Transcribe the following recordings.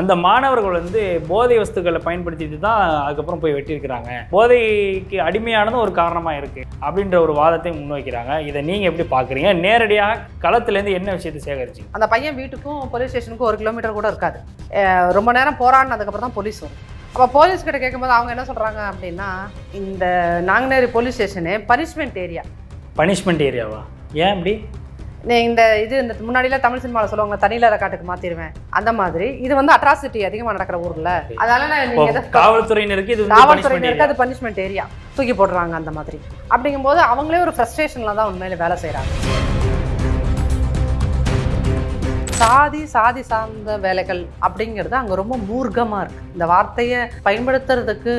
அந்த மாணவர்கள் வந்து போதை வஸ்துக்களை பயன்படுத்திட்டு தான் அதுக்கப்புறம் போய் வெட்டியிருக்கிறாங்க. போதைக்கு அடிமையானதும் ஒரு காரணமாக இருக்குது அப்படின்ற ஒரு வாதத்தை முன்வைக்கிறாங்க. இதை நீங்கள் எப்படி பார்க்குறீங்க? நேரடியாக களத்துலேருந்து என்ன விஷயத்தை சேகரிச்சிங்க? அந்த பையன் வீட்டுக்கும் போலீஸ் ஸ்டேஷனுக்கும் ஒரு கிலோமீட்டர் கூட இருக்காது. ரொம்ப நேரம் போராடினதுக்கப்புறம் தான் போலீஸ் வரும். அப்போ போலீஸ் கிட்ட கேட்கும்போது அவங்க என்ன சொல்கிறாங்க அப்படின்னா இந்த Nanguneri police station punishment area punishment ஏரியாவா ஏன் அப்படி? இந்த இது இந்த முன்னாடிலாம் தமிழ் சினிமாவில் சொல்லுவாங்க தனியில காட்டுக்கு மாற்றிடுவேன் அந்த மாதிரி. இது வந்து அட்ராசிட்டி அதிகமாக நடக்கிற ஊரில். அதனால எதை காவல்துறையினருக்கு இது காவல்துறையினருக்கு அது பனிஷ்மெண்ட் ஏரியா தூக்கி போடுறாங்க அந்த மாதிரி. அப்படிங்கும்போது அவங்களே ஒரு ஃப்ரஸ்ட்ரேஷனில் தான் உண்மையில வேலை செய்கிறாங்க சாதி சாதி சார்ந்த வேலைகள் அப்படிங்கிறது அங்கே ரொம்ப மூர்க்கமாக இருக்குது இந்த வார்த்தையை பயன்படுத்துறதுக்கு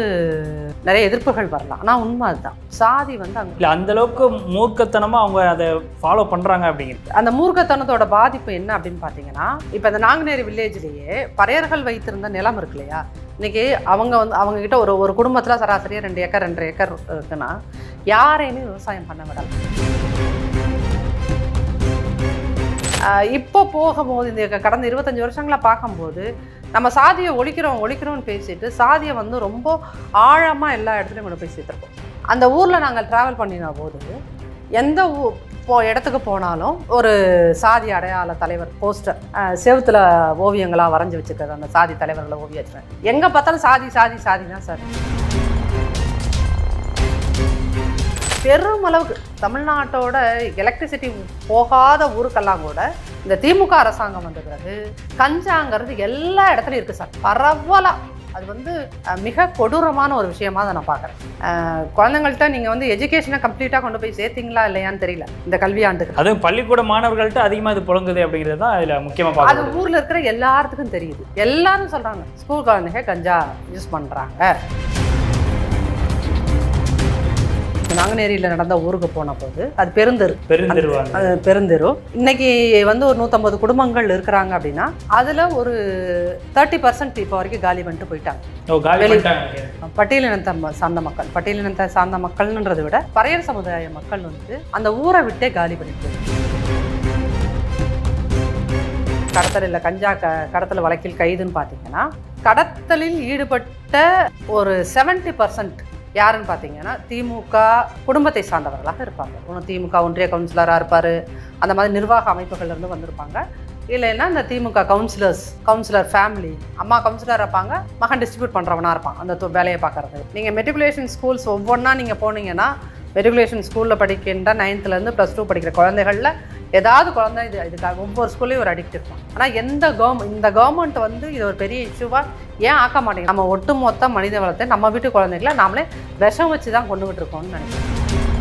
நிறைய எதிர்ப்புகள் வரலாம். ஆனால் உண்மை அதுதான். சாதி வந்து அங்கே இல்லை அந்த அளவுக்கு மூர்க்கத்தனமாக அவங்க அதை ஃபாலோ பண்ணுறாங்க அப்படிங்கிறது. அந்த மூர்க்கத்தனத்தோட பாதிப்பு என்ன அப்படின்னு பார்த்தீங்கன்னா இப்போ இந்த நாங்குநேரி வில்லேஜ்லேயே பறையர்கள் வைத்திருந்த நிலம் இருக்கு இல்லையா? இன்னைக்கு அவங்க வந்து அவங்க கிட்ட ஒரு ஒரு குடும்பத்தில் சராசரியாக ரெண்டு ஏக்கர் ரெண்டரை ஏக்கர் இருக்குன்னா யாரையுமே விவசாயம் பண்ண விடல. இப்போ போகும்போது இந்த கடந்த இருபத்தஞ்சி வருஷங்களை பார்க்கும்போது நம்ம சாதியை ஒழிக்கிறோம் ஒழிக்கிறோம்னு பேசிட்டு சாதியை வந்து ரொம்ப ஆழமாக எல்லா இடத்துலையும் கொண்டு போய் சேர்த்துருக்கோம். அந்த ஊரில் நாங்கள் ட்ராவல் பண்ணின போது எந்த ஊ போ இடத்துக்கு போனாலும் ஒரு சாதி அடையாள தலைவர் போஸ்டர் செவுத்துல ஓவியங்களாக வரைஞ்சி வச்சுக்கிறது அந்த சாதி தலைவர்களை ஓவியம் எங்கே பார்த்தாலும் சாதி சாதி சாதி தான் சார். பெருமளவுக்கு தமிழ்நாட்டோட எலக்ட்ரிசிட்டி போகாத ஊருக்கெல்லாம் கூட இந்த திமுக அரசாங்கம் வந்த பிறகு கஞ்சாங்கிறது எல்லா இடத்துலையும் இருக்குது சார். பரவலாக அது வந்து மிக கொடூரமான ஒரு விஷயமா அதை நான் பார்க்குறேன். குழந்தைங்கள்ட்ட நீங்கள் வந்து எஜுகேஷனை கம்ப்ளீட்டாக கொண்டு போய் சேர்த்தீங்களா இல்லையான்னு தெரியல. இந்த கல்வியாண்டுக்கு அதுவும் பள்ளிக்கூட மாணவர்கள்ட்ட அதிகமாக இது புழங்குது அப்படிங்கிறது தான் இதில் முக்கியமாக அது ஊரில் இருக்கிற எல்லாத்துக்கும் தெரியுது. எல்லாரும் சொல்கிறாங்க ஸ்கூல் குழந்தைங்க கஞ்சா யூஸ் பண்ணுறாங்க நாங்குநேரியில் நடந்த ஊருக்கு போன போது அது பெருந்தெரு. பெருந்தெருவாங்க அது பெருந்தெரு. இன்னைக்கு வந்து ஒரு நூற்றம்பது குடும்பங்கள் இருக்கிறாங்க அப்படின்னா அதில் ஒரு தேர்ட்டி பர்சன்ட் இப்போ வரைக்கும் காலி பண்ணிட்டு போயிட்டாங்க. பட்டியலினத்தை சார்ந்த மக்கள். பட்டியலினத்தை சார்ந்த மக்கள்ன்றதை விட பறையர் சமுதாய மக்கள் வந்து அந்த ஊரை விட்டே காலி பண்ணிட்டு போயிட்டாங்க. கடத்தல் இல்லை கஞ்சா க கடத்தல் வழக்கில் கைதுன்னு பார்த்தீங்கன்னா கடத்தலில் ஈடுபட்ட ஒரு 70% பர்சன்ட் யாருன்னு பார்த்தீங்கன்னா திமுக குடும்பத்தை சார்ந்தவர்களாக இருப்பாங்க. ஒன்று திமுக ஒன்றிய கவுன்சிலராக இருப்பார். அந்த மாதிரி நிர்வாக அமைப்புகள்லேருந்து வந்திருப்பாங்க. இல்லைன்னா இந்த திமுக கவுன்சிலர்ஸ் கவுன்சிலர் ஃபேமிலி அம்மா கவுன்சிலர் இருப்பாங்க. மகன் டிஸ்ட்ரிபியூட் பண்ணுறவனா இருப்பான். அந்த வேலையை பார்க்கறது. நீங்கள் மெட்ரிகுலேஷன் ஸ்கூல்ஸ் ஒவ்வொன்றா நீங்கள் போனீங்கன்னா மெட்ரிகுலேஷன் ஸ்கூலில் படிக்கின்ற நைன்த்துலேருந்து ப்ளஸ் டூ படிக்கிற குழந்தைகளில் ஏதாவது குழந்தை இது இதுக்காக ஒவ்வொரு ஸ்கூல்லையும் ஒரு அடிக்ட் இருக்கும் ஆனால் எந்த கவர்மெண்ட் இந்த கவர்மெண்ட் வந்து இது ஒரு பெரிய இஷ்யூவாக ஏன் ஆக்க மாட்டேங்குது? நம்ம ஒட்டுமொத்த மனித வளத்தை நம்ம வீட்டு குழந்தைகளை நாமளே விஷம் வச்சு தான் கொண்டு விட்டுருக்கோம்னு நினைக்கிறேன்.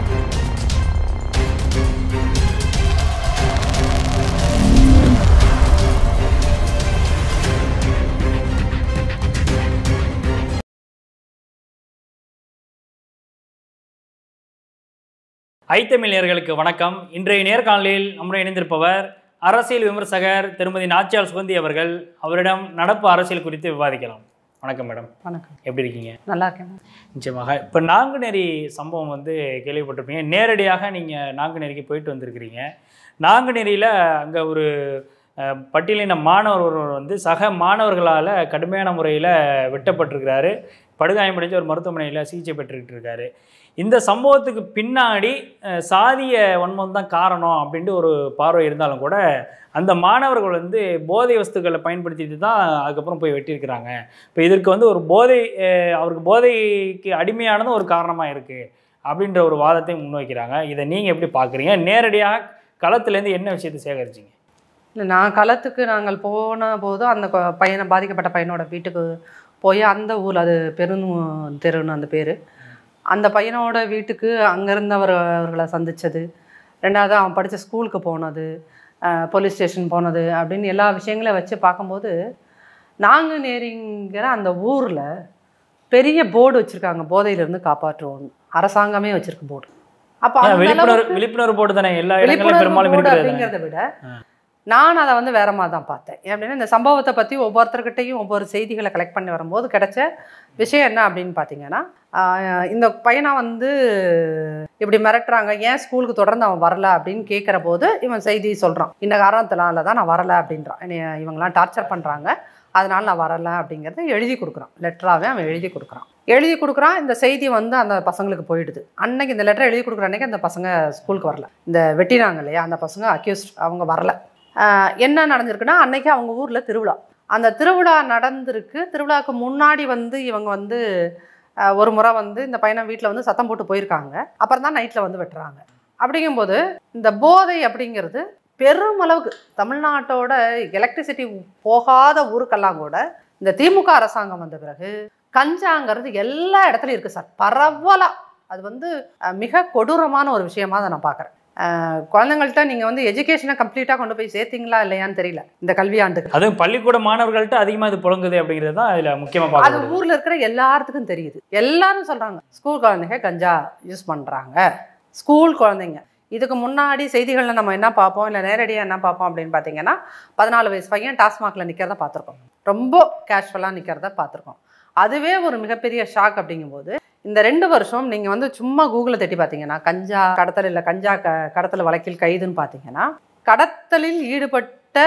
ஐத்தமிழர்களுக்கு வணக்கம். இன்றைய நேர்காணலில் நம்முடன் இணைந்திருப்பவர் அரசியல் விமர்சகர் திருமதி நாச்சியால் சுகந்தி அவர்கள். அவரிடம் நடப்பு அரசியல் குறித்து விவாதிக்கலாம். வணக்கம் மேடம். வணக்கம். எப்படி இருக்கீங்க? நல்லா இருக்கேன் நிச்சயமாக. இப்போ நாங்குநேரி சம்பவம் வந்து கேள்விப்பட்டிருப்பீங்க. நேரடியாக நீங்கள் நாங்குநேரிக்கு போயிட்டு வந்திருக்கிறீங்க. நாங்குநேரியில் அங்கே ஒரு பட்டியலின மாணவர் ஒருவர் வந்து சக மாணவர்களால் கடுமையான முறையில் வெட்டப்பட்டிருக்கிறாரு. படுகாயமடைஞ்சு ஒரு மருத்துவமனையில் சிகிச்சை பெற்றுக்கிட்டு இருக்காரு. இந்த சம்பவத்துக்கு பின்னாடி சாதிய வன்மம் தான் காரணம் அப்படின்ட்டு ஒரு பார்வை இருந்தாலும் கூட அந்த மாணவர்கள் வந்து போதை வஸ்துக்களை பயன்படுத்திட்டு தான் அதுக்கப்புறம் போய் வெட்டியிருக்கிறாங்க. இப்போ இதற்கு வந்து ஒரு போதை அவருக்கு போதைக்கு அடிமையானதும் ஒரு காரணமாக இருக்குது அப்படின்ற ஒரு வாதத்தை முன்வைக்கிறாங்க. இதை நீங்கள் எப்படி பார்க்குறீங்க? நேரடியாக களத்துலேருந்து என்ன விஷயத்தை சேகரிச்சிங்க? இல்லை நான் களத்துக்கு நாங்கள் போன போதும் அந்த பையனை பாதிக்கப்பட்ட பையனோட வீட்டுக்கு போய் அந்த ஊரில் அது பெரும் தெருன்னு அந்த பேர். அந்த பையனோட வீட்டுக்கு அங்கே இருந்தவர் அவர்களை சந்தித்தது ரெண்டாவது அவன் படித்த ஸ்கூலுக்கு போனது போலீஸ் ஸ்டேஷன் போனது அப்படின்னு எல்லா விஷயங்களையும் வச்சு பார்க்கும்போது நாங்குநேரிங்கிற அந்த ஊரில் பெரிய போர்டு வச்சுருக்காங்க. போதையிலிருந்து காப்பாற்றுவோம் அரசாங்கமே வச்சுருக்கு போர்டு. அப்போ விழிப்புணர்வு விழிப்புணர்வு போட்டு தானே? எல்லா விழிப்புணர்வு போர்டு அப்படிங்கிறத விட. நான் அதை வந்து வேற மாதிரி தான் பார்த்தேன். அப்படின்னா இந்த சம்பவத்தை பற்றி ஒவ்வொருத்தர்கிட்டையும் ஒவ்வொரு செய்திகளை கலெக்ட் பண்ணி வரும்போது கிடைச்ச விஷயம் என்ன அப்படின்னு பார்த்தீங்கன்னா இந்த பையனை வந்து இப்படி மிரட்டுறாங்க. ஏன் ஸ்கூலுக்கு தொடர்ந்து அவன் வரல அப்படின்னு கேட்குற போது இவன் செய்தி சொல்கிறான் இந்த காரணத்தினால தான் நான் வரலை அப்படின்றான். என்னைய இவங்கெல்லாம் டார்ச்சர் பண்ணுறாங்க அதனால் நான் வரலை அப்படிங்கிறத எழுதி கொடுக்குறான். லெட்டராகவே அவன் எழுதி கொடுக்குறான். எழுதி கொடுக்குறான். இந்த செய்தி வந்து அந்த பசங்களுக்கு போயிடுது. அன்னைக்கு இந்த லெட்டர் எழுதி கொடுக்குற அன்னைக்கு அந்த பசங்க ஸ்கூலுக்கு வரல. இந்த வெட்டினாங்க இல்லையா? அந்த பசங்க அக்யூஸ்ட் அவங்க வரல. என்ன நடந்திருக்குன்னா அன்னைக்கு அவங்க ஊரில் திருவிழா. அந்த திருவிழா நடந்திருக்கு. திருவிழாவுக்கு முன்னாடி வந்து இவங்க வந்து ஒரு முறை வந்து இந்த பையனை வீட்டில் வந்து சத்தம் போட்டு போயிருக்காங்க. அப்புறம் தான் நைட்டில் வந்து வெட்டுறாங்க. அப்படிங்கும்போது இந்த போதை அப்படிங்கிறது பெருமளவுக்கு தமிழ்நாட்டோட எலக்ட்ரிசிட்டி போகாத ஊருக்கெல்லாம் கூட இந்த திமுக அரசாங்கம் வந்த பிறகு கஞ்சாங்கிறது எல்லா இடத்துலையும் இருக்குது சார். பரவலாக அது வந்து மிக கொடூரமான ஒரு விஷயமா அதை நான் பார்க்குறேன் குழந்தைங்கள்ட்ட நீங்கள் வந்து எஜுகேஷனை கம்ப்ளீட்டாக கொண்டு போய் சேர்த்தீங்களா இல்லையான்னு தெரியல. இந்த கல்வியாண்டுக்கு. அதுவும் பள்ளிக்கூட மாணவர்கள்ட்ட அதிகமாக இது புழங்குது அப்படிங்கிறது தான் இதில் முக்கியமாக அது ஊர்ல இருக்கிற எல்லாத்துக்கும் தெரியுது. எல்லாரும் சொல்றாங்க ஸ்கூல் குழந்தைங்க கஞ்சா யூஸ் பண்றாங்க. ஸ்கூல் குழந்தைங்க. இதுக்கு முன்னாடி செய்திகளில் நம்ம என்ன பார்ப்போம்? இல்லை நேரடியாக என்ன பார்ப்போம் அப்படின்னு பார்த்தீங்கன்னா பதினாலு வயசு பையன் டாஸ்மாகில் நிற்கிறத பார்த்துருக்கோம். ரொம்ப கேஷுவலாக நிற்கிறத பார்த்துருக்கோம். அதுவே ஒரு மிகப்பெரிய ஷாக் அப்படிங்கும்போது இந்த ரெண்டு வருஷம் நீங்கள் வந்து சும்மா கூகுளில் தட்டி பார்த்தீங்கன்னா கஞ்சா கடத்தல் இல்லை கஞ்சா க கடத்தல் வழக்கில் கைதுன்னு பார்த்தீங்கன்னா கடத்தலில் ஈடுபட்ட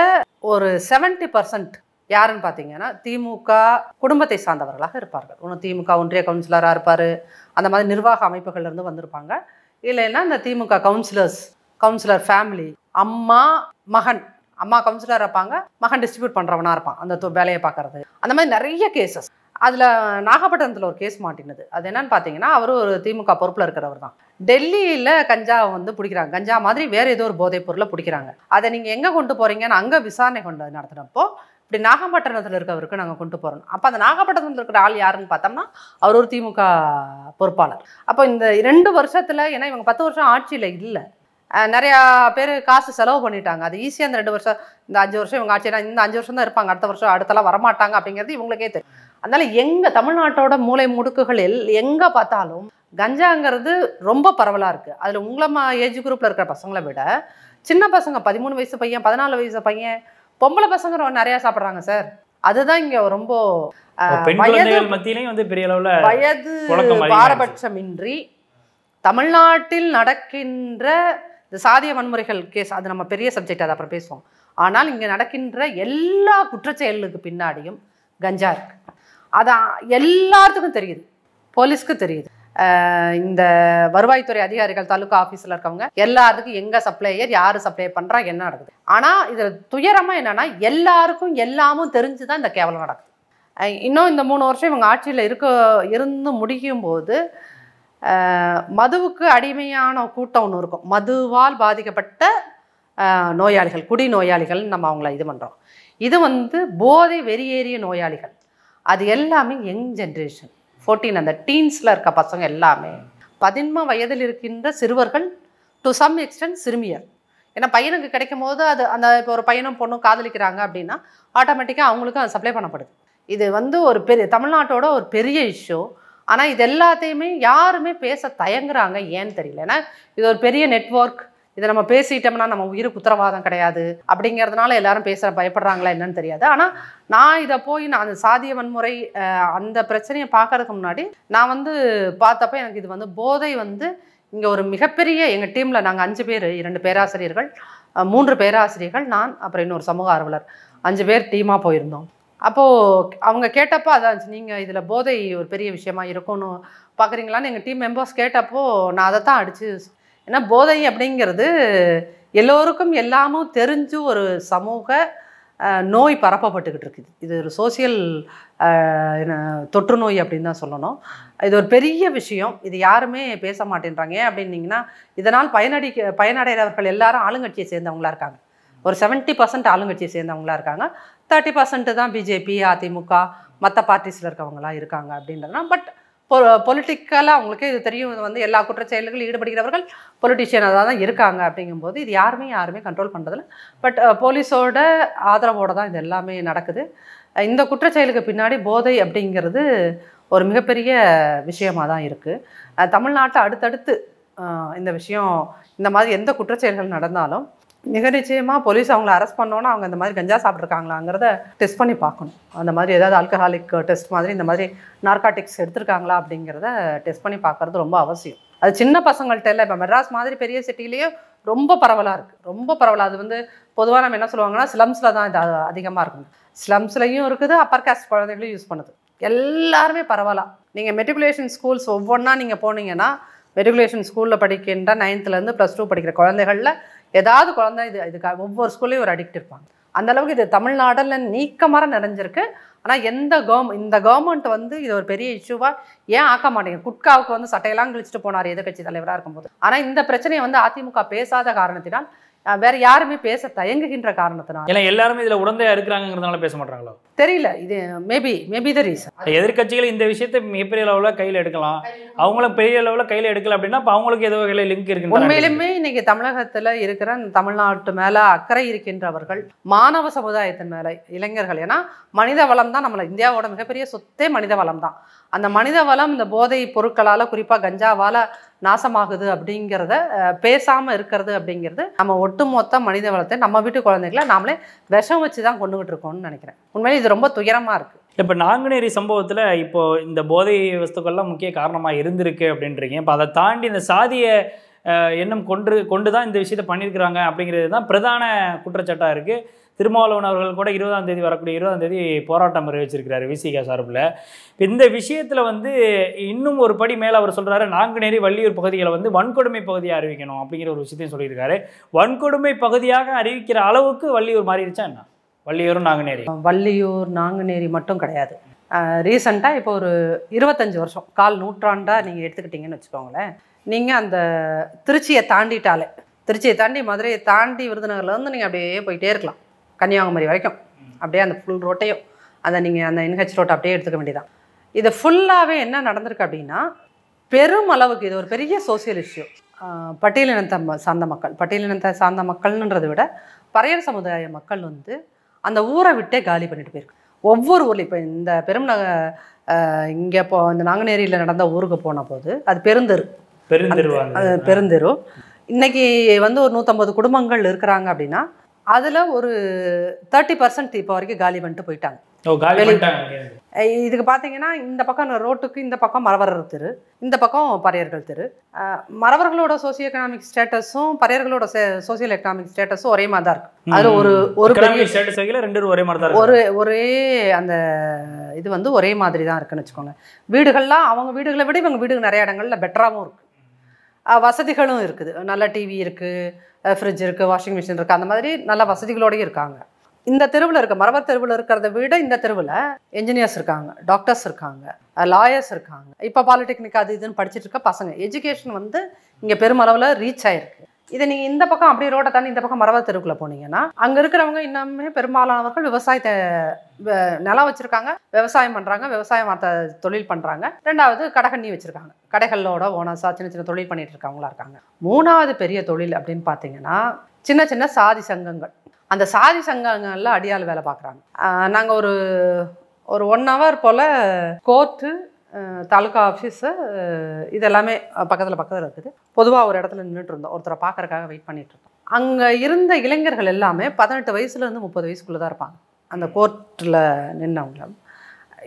ஒரு 70% பர்சன்ட் யாருன்னு பார்த்தீங்கன்னா திமுக குடும்பத்தை சார்ந்தவர்களாக இருப்பார்கள். ஒன்று திமுக ஒன்றிய கவுன்சிலராக இருப்பார் அந்த மாதிரி நிர்வாக அமைப்புகள்லேருந்து வந்திருப்பாங்க. இல்லைன்னா இந்த திமுக கவுன்சிலர்ஸ் கவுன்சிலர் ஃபேமிலி அம்மா மகன் அம்மா கவுன்சிலர் இருப்பாங்க மகன் டிஸ்ட்ரிபியூட் பண்ணுறவனா இருப்பான் அந்த தொ- வேலையை பார்க்கறது அந்த மாதிரி நிறைய கேசஸ் அதில் நாகப்பட்டினத்தில் ஒரு கேஸ் மாட்டினது. அது என்னன்னு பார்த்தீங்கன்னா அவர் ஒரு திமுக பொறுப்பில் இருக்கிறவர் தான் டெல்லியில் கஞ்சா வந்து பிடிக்கிறாங்க. கஞ்சா மாதிரி வேறு ஏதோ ஒரு போதைப் பொருளை பிடிக்கிறாங்க. அதை நீங்கள் எங்கே கொண்டு போகிறீங்கன்னு அங்கே விசாரணை கொண்டு நடத்தினப்போ இப்படி நாகப்பட்டினத்தில் இருக்கவருக்கு நாங்கள் கொண்டு போகிறோம் அப்போ அந்த நாகப்பட்டினத்தில் இருக்கிற ஆள் யாருன்னு பார்த்தோம்னா அவர் ஒரு திமுக பொறுப்பாளர். அப்போ இந்த ரெண்டு வருஷத்தில் ஏன்னா இவங்க பத்து வருஷம் ஆட்சியில் இல்லை. நிறையா பேர் காசு செலவு பண்ணிட்டாங்க. அது ஈஸியாக இந்த ரெண்டு வருஷம் இந்த அஞ்சு வருஷம் இவங்க ஆட்சியில் இந்த அஞ்சு வருஷம் தான் இருப்பாங்க. அடுத்த வருஷம் அடுத்தலாம் வரமாட்டாங்க அப்படிங்கிறது இவங்களுக்கே தெரியும். அதனால எங்கே தமிழ்நாட்டோட மூலை முடுக்குகள் எல் எங்கே பார்த்தாலும் கஞ்சாங்கிறது ரொம்ப பரவலாக இருக்குது அதில் உங்களை மா ஏஜ் குரூப்பில் இருக்கிற பசங்களை விட சின்ன பசங்க பதிமூணு வயசு பையன் பதினாலு வயசு பையன் பொம்பளை பசங்க நிறையா சாப்பிட்றாங்க சார். அதுதான் இங்கே ரொம்ப வயது மத்தியிலையும் வந்து பெரிய அளவில் வயது பாரபட்சமின்றி தமிழ்நாட்டில் நடக்கின்ற இந்த சாதிய வன்முறைகள் கேஸ் அது நம்ம பெரிய சப்ஜெக்ட் அதை அப்புறம் பேசுவோம். ஆனால் இங்கே நடக்கின்ற எல்லா குற்றச்செயலுக்கு பின்னாடியும் கஞ்சா இருக்கு. அது எல்லாத்துக்கும் தெரியுது. போலீஸ்க்கு தெரியுது. இந்த வருவாய்த்துறை அதிகாரிகள் தாலுக்கா ஆஃபீஸில் இருக்கவங்க எல்லாத்துக்கும் எங்கே சப்ளையர் யார் சப்ளை பண்ணுறா என்ன நடக்குது? ஆனால் இதில் துயரமாக என்னென்னா எல்லாருக்கும் எல்லாமும் தெரிஞ்சு தான் இந்த கேவலம் நடக்குது. இன்னும் இந்த மூணு வருஷம் இவங்க ஆட்சியில் இருக்க இருந்து முடியும் போது மதுவுக்கு அடிமையான கூட்டம் ஒன்று இருக்கும். மதுவால் பாதிக்கப்பட்ட நோயாளிகள் குடி நோயாளிகள் நம்ம அவங்கள இது பண்ணுறோம் இது வந்து போதை வெறியேறிய நோயாளிகள். அது எல்லாமே யங் ஜென்ரேஷன். ஃபோர்டீன் அந்த டீன்ஸில் இருக்க பசங்க எல்லாமே. பதின்ம வயதில் இருக்கின்ற சிறுவர்கள் டு சம் எக்ஸ்டென்ட் சிறுமியர். ஏன்னா பையனுக்கு கிடைக்கும் போது அது அந்த இப்போ ஒரு பையனும் பொண்ணும் காதலிக்கிறாங்க அப்படின்னா ஆட்டோமேட்டிக்காக அவங்களுக்கும் அது சப்ளை பண்ணப்படுது. இது வந்து ஒரு பெரிய தமிழ்நாட்டோட ஒரு பெரிய இஷ்யூ ஆனால் இது எல்லாத்தையுமே யாருமே பேச தயங்குறாங்க ஏன்னு தெரியல. ஏன்னா இது ஒரு பெரிய நெட்வொர்க் இதை நம்ம பேசிட்டோம்னா நம்ம உயிருக்கு உத்தரவாதம் கிடையாது அப்படிங்கிறதுனால எல்லாரும் பேச பயப்படுறாங்களா என்னன்னு தெரியாது. ஆனால் நான் இதை போய் நான் அந்த சாதிய வன்முறை அந்த பிரச்சனையை பார்க்கறதுக்கு முன்னாடி நான் வந்து பார்த்தப்ப எனக்கு இது வந்து போதை வந்து இங்கே ஒரு மிகப்பெரிய எங்கள் டீமில் நாங்கள் அஞ்சு பேர் இரண்டு பேராசிரியர்கள் மூன்று பேராசிரியர்கள் நான் அப்புறம் இன்னொரு சமூக ஆர்வலர் அஞ்சு பேர் டீமாக போயிருந்தோம். அப்போது அவங்க கேட்டப்போ அதான் நீங்கள் இதில் போதை ஒரு பெரிய விஷயமா இருக்கும்னு பார்க்குறீங்களான்னு எங்கள் டீம் மெம்பர்ஸ் கேட்டப்போ நான் அதை தான் அடித்து ஏன்னா போதை அப்படிங்கிறது எல்லோருக்கும் எல்லாமும் தெரிஞ்சு ஒரு சமூக நோய் பரப்பப்பட்டுக்கிட்டு இருக்குது. இது ஒரு சோசியல் தொற்று நோய் அப்படின்னு தான் சொல்லணும். இது ஒரு பெரிய விஷயம். இது யாருமே பேச மாட்டேன்றாங்க. ஏன் அப்படின்னீங்கன்னா இதனால் பயனடி பயனடைகிறவர்கள் எல்லாரும் ஆளுங்கட்சியை சேர்ந்தவங்களா இருக்காங்க. ஒரு 70% பர்சன்ட் ஆளுங்கட்சியை சேர்ந்தவங்களா இருக்காங்க. தேர்ட்டி பர்சன்ட் தான் பிஜேபி அதிமுக மற்ற பார்ட்டிஸில் இருக்கவங்களா இருக்காங்க அப்படின்றதுனா பட் பொலிட்டிக்கலாக அவங்களுக்கே இது தெரியும். இது வந்து எல்லா குற்றச்செயல்களில் ஈடுபடுகிறவர்கள் பொலிட்டிஷியனாக தான் இருக்காங்க அப்படிங்கும்போது இது யாருமே யாருமே கண்ட்ரோல் பண்ணுறதில்ல பட் போலீஸோட ஆதரவோட தான் இது எல்லாமே நடக்குது. இந்த குற்றச்செயலுக்கு பின்னாடி போதை அப்படிங்கிறது ஒரு மிகப்பெரிய விஷயமாக தான் இருக்குது தமிழ்நாட்டை அடுத்தடுத்து இந்த விஷயம் இந்த மாதிரி எந்த குற்றச்செயல்கள் நடந்தாலும் மிக நிச்சயமாக போலீஸ் அவங்கள அரெஸ்ட் பண்ணோன்னா அவங்க இந்த மாதிரி கஞ்சா சாப்பிட்ருக்காங்களாங்கிறத டெஸ்ட் பண்ணி பார்க்கணும். அந்த மாதிரி ஏதாவது ஆல்கஹாலிக் டெஸ்ட் மாதிரி இந்த மாதிரி நார்காட்டிக்ஸ் எடுத்திருக்காங்களா அப்படிங்கிறத டெஸ்ட் பண்ணி பார்க்கறது ரொம்ப அவசியம். அது சின்ன பசங்கள்கிட்ட இல்லை இப்போ மெட்ராஸ் மாதிரி பெரிய சிட்டிலேயே ரொம்ப பரவலாக இருக்குது ரொம்ப பரவலாக அது வந்து பொதுவாக நம்ம என்ன சொல்லுவாங்கன்னா ஸ்லம்ஸில் தான் இது அதிகமாக இருக்கும். ஸ்லம்ஸ்லையும் இருக்குது அப்பர் காஸ்ட் குழந்தைகளையும் யூஸ் பண்ணுது. எல்லாருமே பரவாயில்ல நீங்கள் மெட்ரிகுலேஷன் ஸ்கூல்ஸ் ஒவ்வொன்றா நீங்கள் போனீங்கன்னா மெட்ரிகுலேஷன் ஸ்கூலில் படிக்கின்ற நைன்த்துலேருந்து ப்ளஸ் டூ படிக்கிற குழந்தைகளில் ஏதாவது குழந்தை இது இதுக்கு ஒவ்வொரு ஸ்கூல்லையும் ஒரு அடிக்ட் இருப்பாங்க. அந்த அளவுக்கு இது தமிழ்நாடுல நீக்கமர நிறைஞ்சிருக்கு. ஆனால் எந்த கவர்மெண்ட் இந்த கவர்மெண்ட் வந்து இது ஒரு பெரிய இஷ்யூவாக ஏன் ஆக்க மாட்டேங்குது? குட்காவுக்கு வந்து சட்டையெல்லாம் கிழிச்சிட்டு போனார் எதிர்கட்சி தலைவராக இருக்கும்போது. ஆனால் இந்த பிரச்சனையை வந்து அதிமுக பேசாத காரணத்தினால் வேற யாருமே பேச தயங்குகின்ற காரணத்தினால். ஏன்னா எல்லாருமே இதுல உடந்தையாக இருக்கிறாங்கிறதுனால பேச மாட்டாங்களோ தெரியல. இது மேபி மேபி த ரீசன் எதிர்க்கட்சிகள் இந்த விஷயத்தை மிகப்பெரிய அளவுல கையில எடுக்கலாம். அவங்கள பெரிய அளவுல கையில எடுக்கல அப்படின்னா அப்ப அவங்களுக்கு ஏதோ வகையில லிங்க் இருக்கு உண்மையிலுமே இன்னைக்கு தமிழகத்துல இருக்கிற தமிழ்நாட்டு மேல அக்கறை இருக்கின்றவர்கள் மாணவ சமுதாயத்தின் மேல இளைஞர்கள். ஏன்னா மனித வளம் தான் நம்மள இந்தியாவோட மிகப்பெரிய சொத்தே மனித வளம் தான். அந்த மனித வளம் இந்த போதை பொருட்களால குறிப்பா கஞ்சாவால நாசமாகுது அப்படிங்கிறத அஹ், பேசாம இருக்கிறது அப்படிங்கிறது நம்ம ஒட்டுமொத்த மனித வளத்தை நம்ம வீட்டு குழந்தைகளை நாமளே விஷம் வச்சு தான் கொண்டுகிட்டு இருக்கோம்னு நினைக்கிறேன். உண்மையிலே இது ரொம்ப துயரமாக இருக்குது இப்போ நாங்குநேரி சம்பவத்தில் இப்போ இந்த போதை வஸ்துக்கள்லாம் முக்கிய காரணமாக இருந்திருக்கு அப்படின்றீங்க. இப்போ அதை தாண்டி இந்த சாதிய எண்ணம் கொண்டு கொண்டு தான் இந்த விஷயத்தை பண்ணியிருக்கிறாங்க அப்படிங்கிறது தான் பிரதான குற்றச்சாட்டாக இருக்குது திருமாவளவன் அவர்கள் கூட இருபதாம் தேதி வரக்கூடிய இருபதாம் தேதி போராட்டம் அறிவிச்சிருக்கிறாரு விசிகா சார்பில். இந்த விஷயத்தில் வந்து இன்னும் ஒரு படி மேலே அவர் சொல்கிறாரு நாங்குநேரி வள்ளியூர் பகுதிகளை வந்து வன்கொடுமை பகுதியாக அறிவிக்கணும் அப்படிங்கிற ஒரு விஷயத்தையும் சொல்லியிருக்காரு. வன்கொடுமை பகுதியாக அறிவிக்கிற அளவுக்கு வள்ளியூர் மாறிடுச்சா என்ன? வள்ளியூரும் நாங்குநேரி. வள்ளியூர் நாங்குநேரி மட்டும் கிடையாது. ரீசண்டாக இப்போ ஒரு இருபத்தஞ்சு வருஷம் கால் நூற்றாண்டாக நீங்கள் எடுத்துக்கிட்டீங்கன்னு வச்சுக்கோங்களேன். நீங்கள் அந்த திருச்சியை தாண்டிட்டாலே திருச்சியை தாண்டி மதுரையை தாண்டி விருதுநகர்லேருந்து நீங்கள் அப்படியே போயிட்டே இருக்கலாம். கன்னியாகுமரி வரைக்கும். அப்படியே அந்த ஃபுல் ரோட்டையும் அந்த நீங்கள் அந்த என்ஹெச் ரோட்டை அப்படியே எடுத்துக்க வேண்டியதான் இது ஃபுல்லாகவே என்ன நடந்திருக்கு அப்படின்னா பெரும் அளவுக்கு இது ஒரு பெரிய சோசியல் இஷ்யூ பட்டியலினத்தை சார்ந்த மக்கள் பட்டியலினத்தை சார்ந்த மக்கள்ன்றதை விட பறையர் சமுதாய மக்கள் வந்து அந்த ஊரை விட்டே காலி பண்ணிட்டு போயிருக்கு. ஒவ்வொரு ஊர்ல இப்போ இந்த பெரும் நக இங்கே இப்போ இந்த நாங்குநேரியில் நடந்த ஊருக்கு போன போது அது பெருந்தெரு. பெருந்தெருவாங்க அது பெருந்தெரு. இன்னைக்கு வந்து ஒரு நூற்றம்பது குடும்பங்கள் இருக்கிறாங்க அப்படின்னா அதில் ஒரு தேர்ட்டி பர்சன்ட் இப்போ வரைக்கும் காலி பண்ணிட்டு போயிட்டாங்க. இதுக்கு பார்த்தீங்கன்னா இந்த பக்கம் ரோட்டுக்கு இந்த பக்கம் மறவரர் தெரு இந்த பக்கம் பறையர்கள் தெரு. மறவர்களோட சோசியோ எக்கனாமிக் ஸ்டேட்டஸும் பறையர்களோட சோசியல் எக்கனாமிக் ஸ்டேட்டஸும் ஒரே மாதிரி தான் இருக்கு அது ஒரு ஒரு பெரிய ரெண்டு ஒரே மாதிரி தான் ஒரு ஒரே அந்த இது வந்து ஒரே மாதிரி தான் இருக்குன்னு வச்சுக்கோங்க. வீடுகள்லாம் அவங்க வீடுகளை விட இவங்க வீடு நிறைய இடங்கள்ல பெட்டராகவும் இருக்கு. அஹ் வசதிகளும் இருக்குது. நல்ல டிவி இருக்குது ஃப்ரிட்ஜ் இருக்குது வாஷிங் மிஷின் இருக்குது அந்த மாதிரி நல்ல வசதிகளோடயும் இருக்காங்க. இந்த தெருவில் இருக்க மரவர் தெருவில் இருக்கிறத விட இந்த தெருவில் என்ஜினியர்ஸ் இருக்காங்க டாக்டர்ஸ் இருக்காங்க லாயர்ஸ் இருக்காங்க. இப்போ பாலிடெக்னிக் அது இதுன்னு படிச்சுட்டு இருக்க பசங்க. எஜுகேஷன் வந்து இங்கே பெருமளவில் ரீச் ஆயிருக்கு. இதை நீங்கள் இந்த பக்கம் அப்படியே ரோட்டை தாண்டி இந்த பக்கம் மரவர் தெருவுக்குள்ளே போனீங்கன்னா அங்கே இருக்கிறவங்க இன்னுமே பெரும்பாலானவர்கள் விவசாயத்தை வ- நிலம் வச்சுருக்காங்க விவசாயம் பண்ணுறாங்க விவசாயம் மற்ற தொழில் பண்ணுறாங்க ரெண்டாவது கடகண்ணி வச்சுருக்காங்க. கடைகளோட ஓனர்ஸாக சின்ன சின்ன தொழில் பண்ணிகிட்டு இருக்கவங்களா இருக்காங்க. மூணாவது பெரிய தொழில் அப்படின்னு பார்த்தீங்கன்னா சின்ன சின்ன சாதி சங்கங்கள். அந்த சாதி சங்கங்கள்ல அடியாள் வேலை பார்க்குறாங்க. நாங்கள் ஒரு ஒரு ஒன் ஹவர் போல் கோர்ட்டு தாலுகா ஆஃபீஸு இதெல்லாமே பக்கத்தில் பக்கத்தில் இருக்குது. பொதுவாக ஒரு இடத்துல நின்றுட்டு இருந்தோம். ஒருத்தரை பார்க்கறக்காக வெயிட் பண்ணிட்டு இருந்தோம். அங்கே இருந்த இளைஞர்கள் எல்லாமே பதினெட்டு வயசுலேருந்து முப்பது வயசுக்குள்ளே தான் இருப்பாங்க. அந்த கோர்ட்டில் நின்றவங்க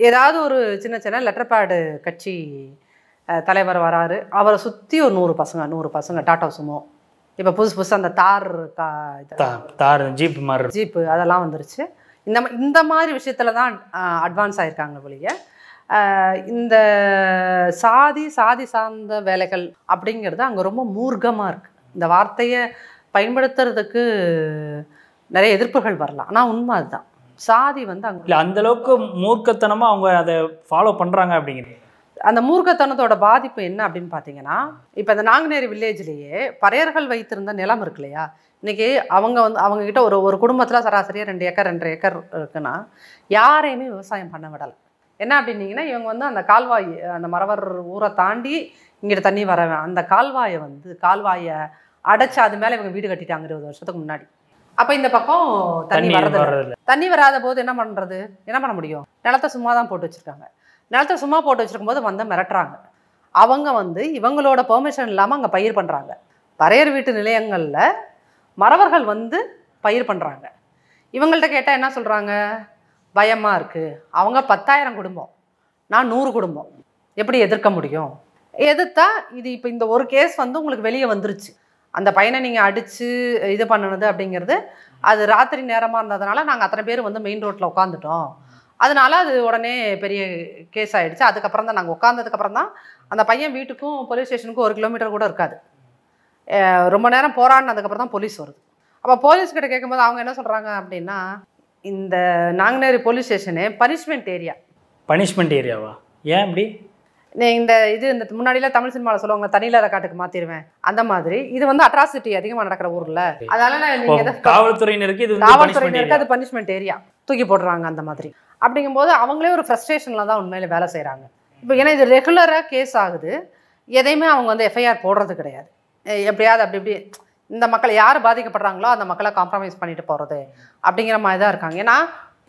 ஏதாவது ஒரு சின்ன சின்ன லெட்டர் பேடு கட்சி தலைவர் வராரு. அவரை சுற்றி ஒரு நூறு பசங்க நூறு பசங்க டாட்டா சுமோ இப்போ புதுசு புதுசாக அந்த தார் கா தார் ஜீப் மாதிரி. ஜீப்பு அதெல்லாம் வந்துருச்சு. இந்த இந்த மாதிரி விஷயத்துல தான் அட்வான்ஸ் ஆயிருக்காங்க ஒழிய. ஆஹ் இந்த சாதி சாதி சார்ந்த வேலைகள் அப்படிங்கிறது அங்கே ரொம்ப மூர்க்கமாக இருக்கு. இந்த வார்த்தையை பயன்படுத்துறதுக்கு நிறைய எதிர்ப்புகள் வரலாம். ஆனால் உண்மை அதுதான். சாதி வந்து அங்கே இல்ல அந்த அளவுக்கு மூர்க்கத்தனமா அவங்க அதை ஃபாலோ பண்றாங்க அப்படிங்கிறது அந்த மூர்க்கத்தனத்தோட பாதிப்பு என்ன அப்படின்னு பார்த்தீங்கன்னா இப்போ இந்த நாங்குநேரி வில்லேஜ்லேயே பறையர்கள் வைத்திருந்த நிலம் இருக்கு இல்லையா? இன்னைக்கு அவங்க வந்து அவங்க கிட்ட ஒரு ஒரு குடும்பத்தில் சராசரியாக ரெண்டு ஏக்கர் ரெண்டரை ஏக்கர் இருக்குன்னா யாரையுமே விவசாயம் பண்ண விடலை. என்ன அப்படின்னீங்கன்னா இவங்க வந்து அந்த கால்வாய் அந்த மரவர் ஊரை தாண்டி இங்கிட்ட தண்ணி வர அந்த கால்வாயை வந்து கால்வாயை அடைச்சு அது மேலே இவங்க வீடு கட்டிட்டாங்க இருபது வருஷத்துக்கு முன்னாடி. அப்போ இந்த பக்கம் தண்ணி வர்றதில்ல தண்ணி வராத போது என்ன பண்ணுறது என்ன பண்ண முடியும்? நிலத்தை சும்மா தான் போட்டு வச்சுருக்காங்க. நிலத்தை சும்மா போட்டு வச்சிருக்கும் போது வந்து மிரட்டுறாங்க. அவங்க வந்து இவங்களோட பெர்மிஷன் இல்லாமல் அங்கே பயிர் பண்ணுறாங்க பறையர் வீட்டு நிலையங்களில் மறவர்கள் வந்து பயிர் பண்ணுறாங்க இவங்கள்ட்ட கேட்டால் என்ன சொல்கிறாங்க பயமாக இருக்குது அவங்க பத்தாயிரம் குடும்பம். நான் நூறு குடும்பம். எப்படி எதிர்க்க முடியும்? எதிர்த்தா இது இப்போ இந்த ஒரு கேஸ் வந்து உங்களுக்கு வெளியே வந்துருச்சு. அந்த பையனை நீங்கள் அடித்து இது பண்ணுனது அப்படிங்கிறது அது ராத்திரி நேரமாக இருந்ததுனால நாங்கள் அத்தனை பேர் வந்து மெயின் ரோட்டில் உட்காந்துட்டோம் அதனால அது உடனே பெரிய கேஸ் ஆயிடுச்சு. அதுக்கப்புறம் தான் நாங்கள் உட்காந்ததுக்கப்புறம் தான் அந்த பையன் வீட்டுக்கும் போலீஸ் ஸ்டேஷனுக்கும் ஒரு கிலோமீட்டர் கூட இருக்காது. ரொம்ப நேரம் போராடினதுக்கப்புறம் தான் போலீஸ் வருது. அப்போ போலீஸ் கிட்ட கேட்கும்போது அவங்க என்ன சொல்கிறாங்க அப்படின்னா இந்த Nanguneri police station punishment area punishment ஏரியாவா ஏன் அப்படி? நீ இந்த இது இந்த முன்னாடிலாம் தமிழ் சினிமாவில் சொல்லுவாங்க தனியில்லாத காட்டுக்கு மாற்றிடுவேன் அந்த மாதிரி. இது வந்து அட்ராசிட்டி அதிகமாக நடக்கிற ஊரில். அதனால எதை காவல்துறையினருக்கு இது காவல்துறையினருக்கு அது பனிஷ்மெண்ட் ஏரியா தூக்கி போடுறாங்க அந்த மாதிரி. அப்படிங்கும்போது அவங்களே ஒரு ஃப்ரஸ்ட்ரேஷனில் தான் உண்மையில வேலை செய்கிறாங்க இப்போ ஏன்னா இது ரெகுலராக கேஸ் ஆகுது. எதையுமே அவங்க வந்து எஃப்ஐஆர் போடுறது கிடையாது. எப்படியாவது அப்படி இப்படி இந்த மக்கள் யார் பாதிக்கப்படுறாங்களோ அந்த மக்களை காம்ப்ரமைஸ் பண்ணிட்டு போகிறது அப்படிங்கிற மாதிரி தான் இருக்காங்க. ஏன்னா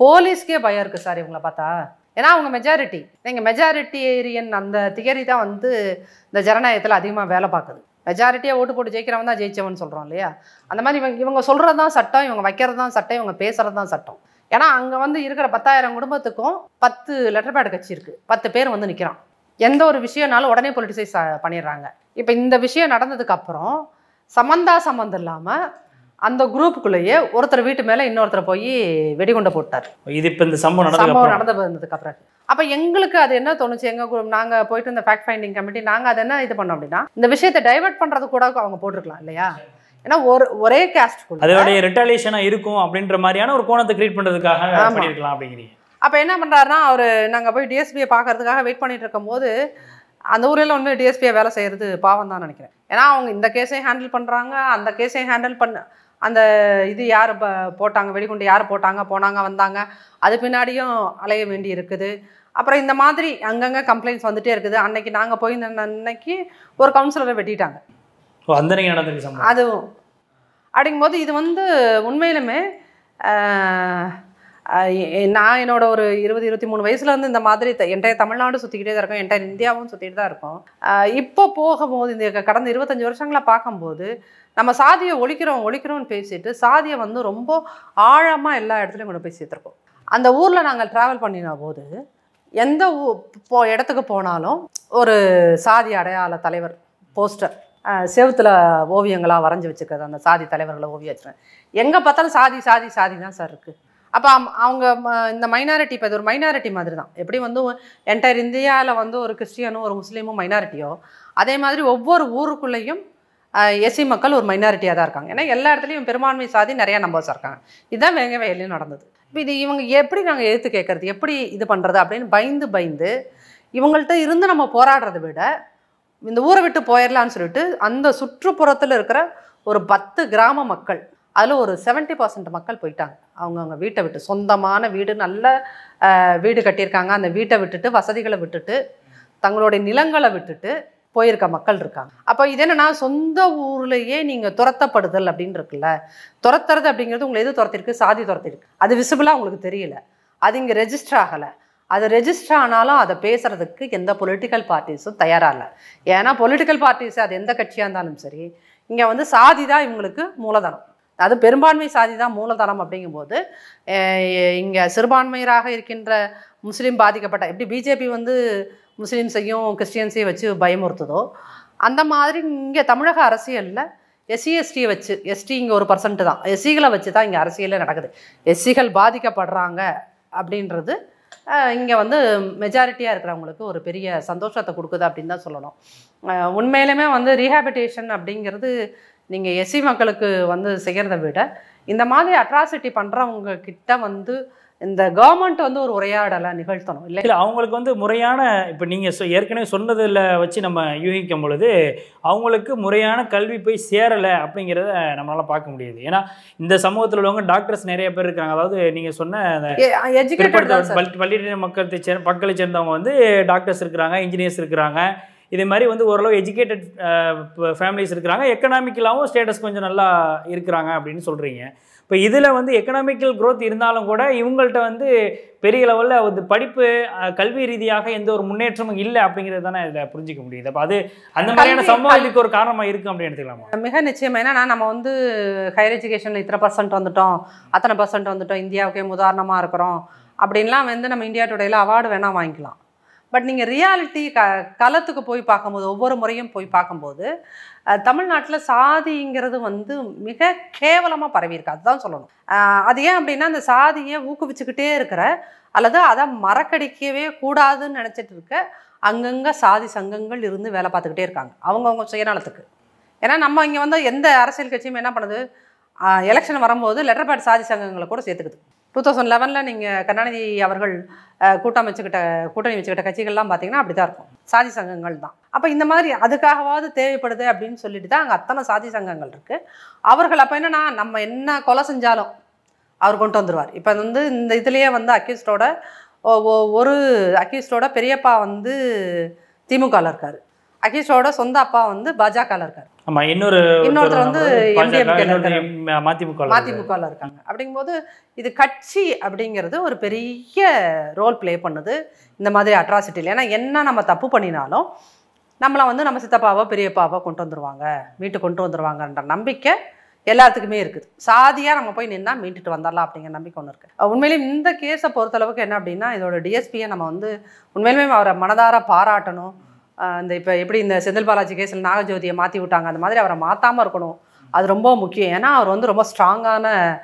போலீஸ்க்கே பயம் இருக்குது சார் இவங்கள பார்த்தா. ஏன்னா அவங்க மெஜாரிட்டி நீங்கள் மெஜாரிட்டேரியன் அந்த தியரி தான் வந்து இந்த ஜனநாயகத்தில் அதிகமாக வேலை பார்க்குது. மெஜாரிட்டியாக ஓட்டு போட்டு ஜெயிக்கிறவன் தான் ஜெயிச்சவன் சொல்கிறோம் இல்லையா? அந்த மாதிரி இவங்க இவங்க சொல்கிறது தான் சட்டம் இவங்க வைக்கிறது தான் சட்டம் இவங்க பேசுகிறது தான் சட்டம். ஏன்னா அங்கே வந்து இருக்கிற பத்தாயிரம் குடும்பத்துக்கும் பத்து லெட்டர் பேட் கட்சி இருக்குது பத்து பேர் வந்து நிற்கிறான் எந்த ஒரு விஷயம்னாலும் உடனே பொலிட்டிசைஸ் பண்ணிடுறாங்க. இப்போ இந்த விஷயம் நடந்ததுக்கு அப்புறம் சம்மந்தா சம்மந்தம் இல்லாமல் அந்த குரூப்புக்குள்ளேயே ஒருத்தர் வீட்டு மேலே இன்னொருத்தர் போய் வெடிகுண்டை போட்டார். இது இப்போ இந்த சம்பவம் சம்பவம் வந்ததுக்கு அப்புறம். அப்போ எங்களுக்கு அது என்ன தோணுச்சு? எங்க குரூப் நாங்கள் போயிட்டு இந்த ஃபேக்ட் ஃபைண்டிங் கமிட்டி நாங்கள் அதை என்ன இது பண்ணோம் அப்படின்னா இந்த விஷயத்தை டைவர்ட் பண்ணுறது கூட அவங்க போட்டிருக்கலாம் இல்லையா? ஏன்னா ஒரு ஒரே கேஸ்ட் அதோடைய ரிட்டாலியேஷனா இருக்கும் அப்படின்ற மாதிரியான ஒரு கோணத்தை கிரியேட் பண்றதுக்காக ஆமா. பண்ணிருக்கலாம் அப்படிங்கிறீங்க. அப்போ என்ன பண்ணுறாருன்னா அவர் நாங்கள் போய் டிஎஸ்பியை பார்க்கறதுக்காக வெயிட் பண்ணிட்டு இருக்கும்போது அந்த ஊரில் வந்து டிஎஸ்பியை வேலை செய்கிறது பாவம் தான் நினைக்கிறேன். ஏன்னா அவங்க இந்த கேஸையும் ஹேண்டில் பண்ணுறாங்க அந்த கேஸையும் ஹேண்டில் பண்ண அந்த இது யார் ப- போட்டாங்க வெடிகுண்டு யார் போட்டாங்க போனாங்க வந்தாங்க அது பின்னாடியும் அலைய வேண்டி இருக்குது. அப்புறம் இந்த மாதிரி அங்கங்கே கம்ப்ளைண்ட்ஸ் வந்துட்டே இருக்குது. அன்னைக்கு நாங்கள் போய் அன்னைக்கு ஒரு கவுன்சிலரை வெட்டிட்டாங்க. சம்பவம் அதுவும். அப்படிங்கும்போது இது வந்து உண்மையிலுமே நான் என்னோட ஒரு இருபது இருபத்தி மூணு வயசுலேருந்து இந்த மாதிரி என்டைய தமிழ்நாடு சுற்றிக்கிட்டே தான் இருக்கும் என்டைய இந்தியாவும் சுற்றிட்டு தான் இருக்கும். இப்போ போகும்போது இந்த கடந்த இருபத்தஞ்சி வருஷங்களை பார்க்கும்போது நம்ம சாதியை ஒழிக்கிறோம் ஒழிக்கிறோம்னு பேசிட்டு சாதியை வந்து ரொம்ப ஆழமாக எல்லா இடத்துலையும் கொண்டு போய் சேர்த்துருக்கோம் அந்த ஊரில் நாங்கள் ட்ராவல் பண்ணின போது எந்த போ இடத்துக்கு போனாலும் ஒரு சாதி அடையாள தலைவர் போஸ்டர் செவுத்துல ஓவியங்களாக வரைஞ்சி வச்சுருக்கிறது அந்த சாதி தலைவர்களை ஓவியம் வச்சுருக்கேன் எங்கே பார்த்தாலும் சாதி சாதி சாதி தான் சார் இருக்குது அப்போ அவங்க ம- இந்த மைனாரிட்டி இப்போ இது ஒரு மைனாரிட்டி மாதிரி தான் எப்படி வந்து என்டையர் இந்தியாவில் வந்து ஒரு கிறிஸ்டியனும் ஒரு முஸ்லீமும் மைனாரிட்டியோ அதே மாதிரி ஒவ்வொரு ஊருக்குள்ளேயும் எஸ்சி மக்கள் ஒரு மைனாரிட்டியாக தான் இருக்காங்க. ஏன்னா எல்லா இடத்துலையும் பெரும்பான்மை சாதி நிறையா நம்பர்ஸ் இருக்காங்க. இதுதான் வேங்க வயலையும் நடந்தது. இப்போ இது இவங்க எப்படி நாங்கள் எடுத்து கேட்கறது எப்படி இது பண்ணுறது அப்படின்னு பயந்து பயந்து இவங்கள்ட்ட இருந்து நம்ம போராடுறதை விட இந்த ஊரை விட்டு போயிடலான்னு சொல்லிட்டு அந்த சுற்றுப்புறத்தில் இருக்கிற ஒரு பத்து கிராம மக்கள் அதில் ஒரு 70% பர்சன்ட் மக்கள் போயிட்டாங்க. அவங்க அவங்க வீட்டை விட்டு சொந்தமான வீடு நல்ல வீடு கட்டியிருக்காங்க. அந்த வீட்டை விட்டுட்டு வசதிகளை விட்டுட்டு தங்களுடைய நிலங்களை விட்டுட்டு போயிருக்க மக்கள் இருக்காங்க. அப்போ இது என்னென்னா சொந்த ஊர்லேயே நீங்கள் துரத்தப்படுதல் அப்படின்னு இருக்குல்ல? துரத்துறது அப்படிங்கிறது உங்களை எது துரத்திருக்கு? சாதி துரத்திருக்கு. அது விசிபிளாக உங்களுக்கு தெரியல. அது இங்கே ரெஜிஸ்டர் ஆகலை. அது ரெஜிஸ்டர் ஆனாலும் அதை பேசுகிறதுக்கு எந்த பொலிட்டிக்கல் பார்ட்டிஸும் தயாராக இல்லை. ஏன்னா பொலிட்டிக்கல் பார்ட்டிஸ் அது எந்த கட்சியாக இருந்தாலும் சரி இங்கே வந்து சாதி தான் இவங்களுக்கு மூலதனம். அது பெரும்பான்மை சாதி தான் மூலதனம் அப்படிங்கும்போது இங்கே சிறுபான்மையராக இருக்கின்ற முஸ்லீம் பாதிக்கப்பட்ட எப்படி பிஜேபி வந்து முஸ்லீம்ஸையும் கிறிஸ்டியன்ஸையும் வச்சு பயமுறுத்துதோ அந்த மாதிரி இங்கே தமிழக அரசியலில் எஸ்சி எஸ்டியை வச்சு எஸ்டி இங்கே ஒரு பர்சன்ட் தான். எஸ்சிகளை வச்சு தான் இங்கே அரசியலே நடக்குது. எஸ்சிகள் பாதிக்கப்படுறாங்க அப்படின்றது இங்கே வந்து மெஜாரிட்டியாக இருக்கிறவங்களுக்கு ஒரு பெரிய சந்தோஷத்தை கொடுக்குது அப்படின்னு தான் சொல்லணும். உண்மையிலுமே வந்து ரீஹாபிட்டேஷன் அப்படிங்கிறது நீங்கள் எஸ்சி மக்களுக்கு வந்து செய்கிறத விட இந்த மாதிரி அட்ராசிட்டி பண்ணுறவங்க கிட்ட வந்து இந்த கவர்மெண்ட் வந்து ஒரு உரையாடலை நிகழ்த்தணும் இல்லை? இல்லை அவங்களுக்கு வந்து முறையான இப்போ நீங்கள் சொ ஏற்கனவே சொன்னதில் வச்சு நம்ம யூகிக்கும் பொழுது அவங்களுக்கு முறையான கல்வி போய் சேரலை அப்படிங்கிறத நம்மளால பார்க்க முடியுது. ஏன்னா இந்த சமூகத்தில் உள்ளவங்க டாக்டர்ஸ் நிறைய பேர் இருக்காங்க. அதாவது நீங்கள் சொன்ன பள்ளியின மக்களத்தை சேர் மக்களை சேர்ந்தவங்க வந்து டாக்டர்ஸ் இருக்கிறாங்க இன்ஜினியர்ஸ் இருக்கிறாங்க. இதே மாதிரி வந்து ஓரளவு எஜுகேட்டட் ஃபேமிலிஸ் இருக்கிறாங்க. எக்கனாமிக்கலாகவும் ஸ்டேட்டஸ் கொஞ்சம் நல்லா இருக்கிறாங்க அப்படின்னு சொல்கிறீங்க இப்போ இதில் வந்து எக்கனாமிக்கல் growth இருந்தாலும் கூட இவங்கள்ட்ட வந்து பெரிய லெவலில் வந்து படிப்பு கல்வி ரீதியாக எந்த ஒரு முன்னேற்றமும் இல்லை அப்படிங்கிறது தானே இதில் புரிஞ்சிக்க முடியுது. அப்போ அது அந்த மாதிரியான சம்பவம் இதுக்கு ஒரு காரணமாக இருக்குது அப்படின்னு எடுத்துக்கலாமா? மிக நிச்சயம். என்னன்னா நம்ம வந்து ஹையர் எஜுகேஷனில் இத்தனை பர்சன்ட் வந்துட்டோம். அத்தனை பர்சன்ட் வந்துட்டோம். இந்தியாவுக்கே உதாரணமாக இருக்கிறோம். அப்படின்லாம் வந்து நம்ம இந்தியா டுடேல அவார்டு வேணால் வாங்கிக்கலாம். பட் நீங்கள் ரியாலிட்டி க களத்துக்கு போய் பார்க்கும்போது ஒவ்வொரு முறையும் போய் பார்க்கும்போது தமிழ்நாட்டில் சாதிங்கிறது வந்து மிக கேவலமாக பரவியிருக்கு. அதுதான் சொல்லணும். அது ஏன் அப்படின்னா அந்த சாதியை ஊக்குவிச்சுக்கிட்டே இருக்கிற அல்லது அதை மறக்கடிக்கவே கூடாதுன்னு நினச்சிட்டு இருக்க அங்கங்கே சாதி சங்கங்கள் இருந்து வேலை பார்த்துக்கிட்டே இருக்காங்க. அவங்கவுங்க சுயநலத்துக்கு. ஏன்னா நம்ம இங்கே வந்து எந்த அரசியல் கட்சியும் என்ன பண்ணுது? எலெக்ஷன் வரும்போது லெட்டர் பேட் சாதி சங்கங்களை கூட சேர்த்துக்குது. டூ தௌசண்ட் லெவனில் நீங்கள் கருணாநிதி அவர்கள் கூட்டம் வச்சுக்கிட்ட கூட்டணி வச்சுக்கிட்ட கட்சிகள்லாம் பார்த்தீங்கன்னா அப்படி தான் இருக்கும். சாதி சங்கங்கள் தான். அப்போ இந்த மாதிரி அதுக்காகவாவது தேவைப்படுது அப்படின்னு சொல்லிட்டு தான் அங்கே அத்தனை சாதி சங்கங்கள் இருக்குது அவர்கள் அப்போ என்னென்னா நம்ம என்ன கொலை செஞ்சாலும் அவர் கொண்டு வந்துடுவார் இப்போ வந்து இந்த இதுலேயே வந்து அக்யூஸ்டோட ஒரு அக்யூஸ்டோட பெரியப்பா வந்து திமுகவில் இருக்கார். அக்யூஸ்டோட சொந்த அப்பா வந்து பாஜகவில் இருக்கார். ஆமா இன்னொரு இன்னொருத்தர் வந்து. மதிமுக மதிமுகவில் இருக்காங்க. அப்படிங்கும்போது இது கட்சி அப்படிங்கிறது ஒரு பெரிய ரோல் ப்ளே பண்ணுது இந்த மாதிரி அட்ராசிட்டியில் ஏன்னா என்ன நம்ம தப்பு பண்ணினாலும் நம்மளை வந்து நம்ம சித்தப்பாவோ பெரியப்பாவோ கொண்டு வந்துருவாங்க. மீட்டு கொண்டு வந்துருவாங்கன்ற நம்பிக்கை எல்லாத்துக்குமே இருக்குது. சாதியாக நம்ம போய் நின்னா மீட்டுட்டு வந்துடலாம் அப்படிங்கிற நம்பிக்கை ஒன்று இருக்குது உண்மையிலேயே இந்த கேஸை பொறுத்தளவுக்கு என்ன அப்படின்னா இதோட டிஎஸ்பியை நம்ம வந்து உண்மையிலுமே அவரை மனதார பாராட்டணும். இந்த இப்போ எப்படி இந்த செந்தில் பாலாஜி கேஸில் நாகஜோதியை மாற்றி விட்டாங்க அந்த மாதிரி அவரை மாற்றாமல் இருக்கணும். அது ரொம்ப முக்கியம். ஏன்னா அவர் வந்து ரொம்ப ஸ்ட்ராங்கான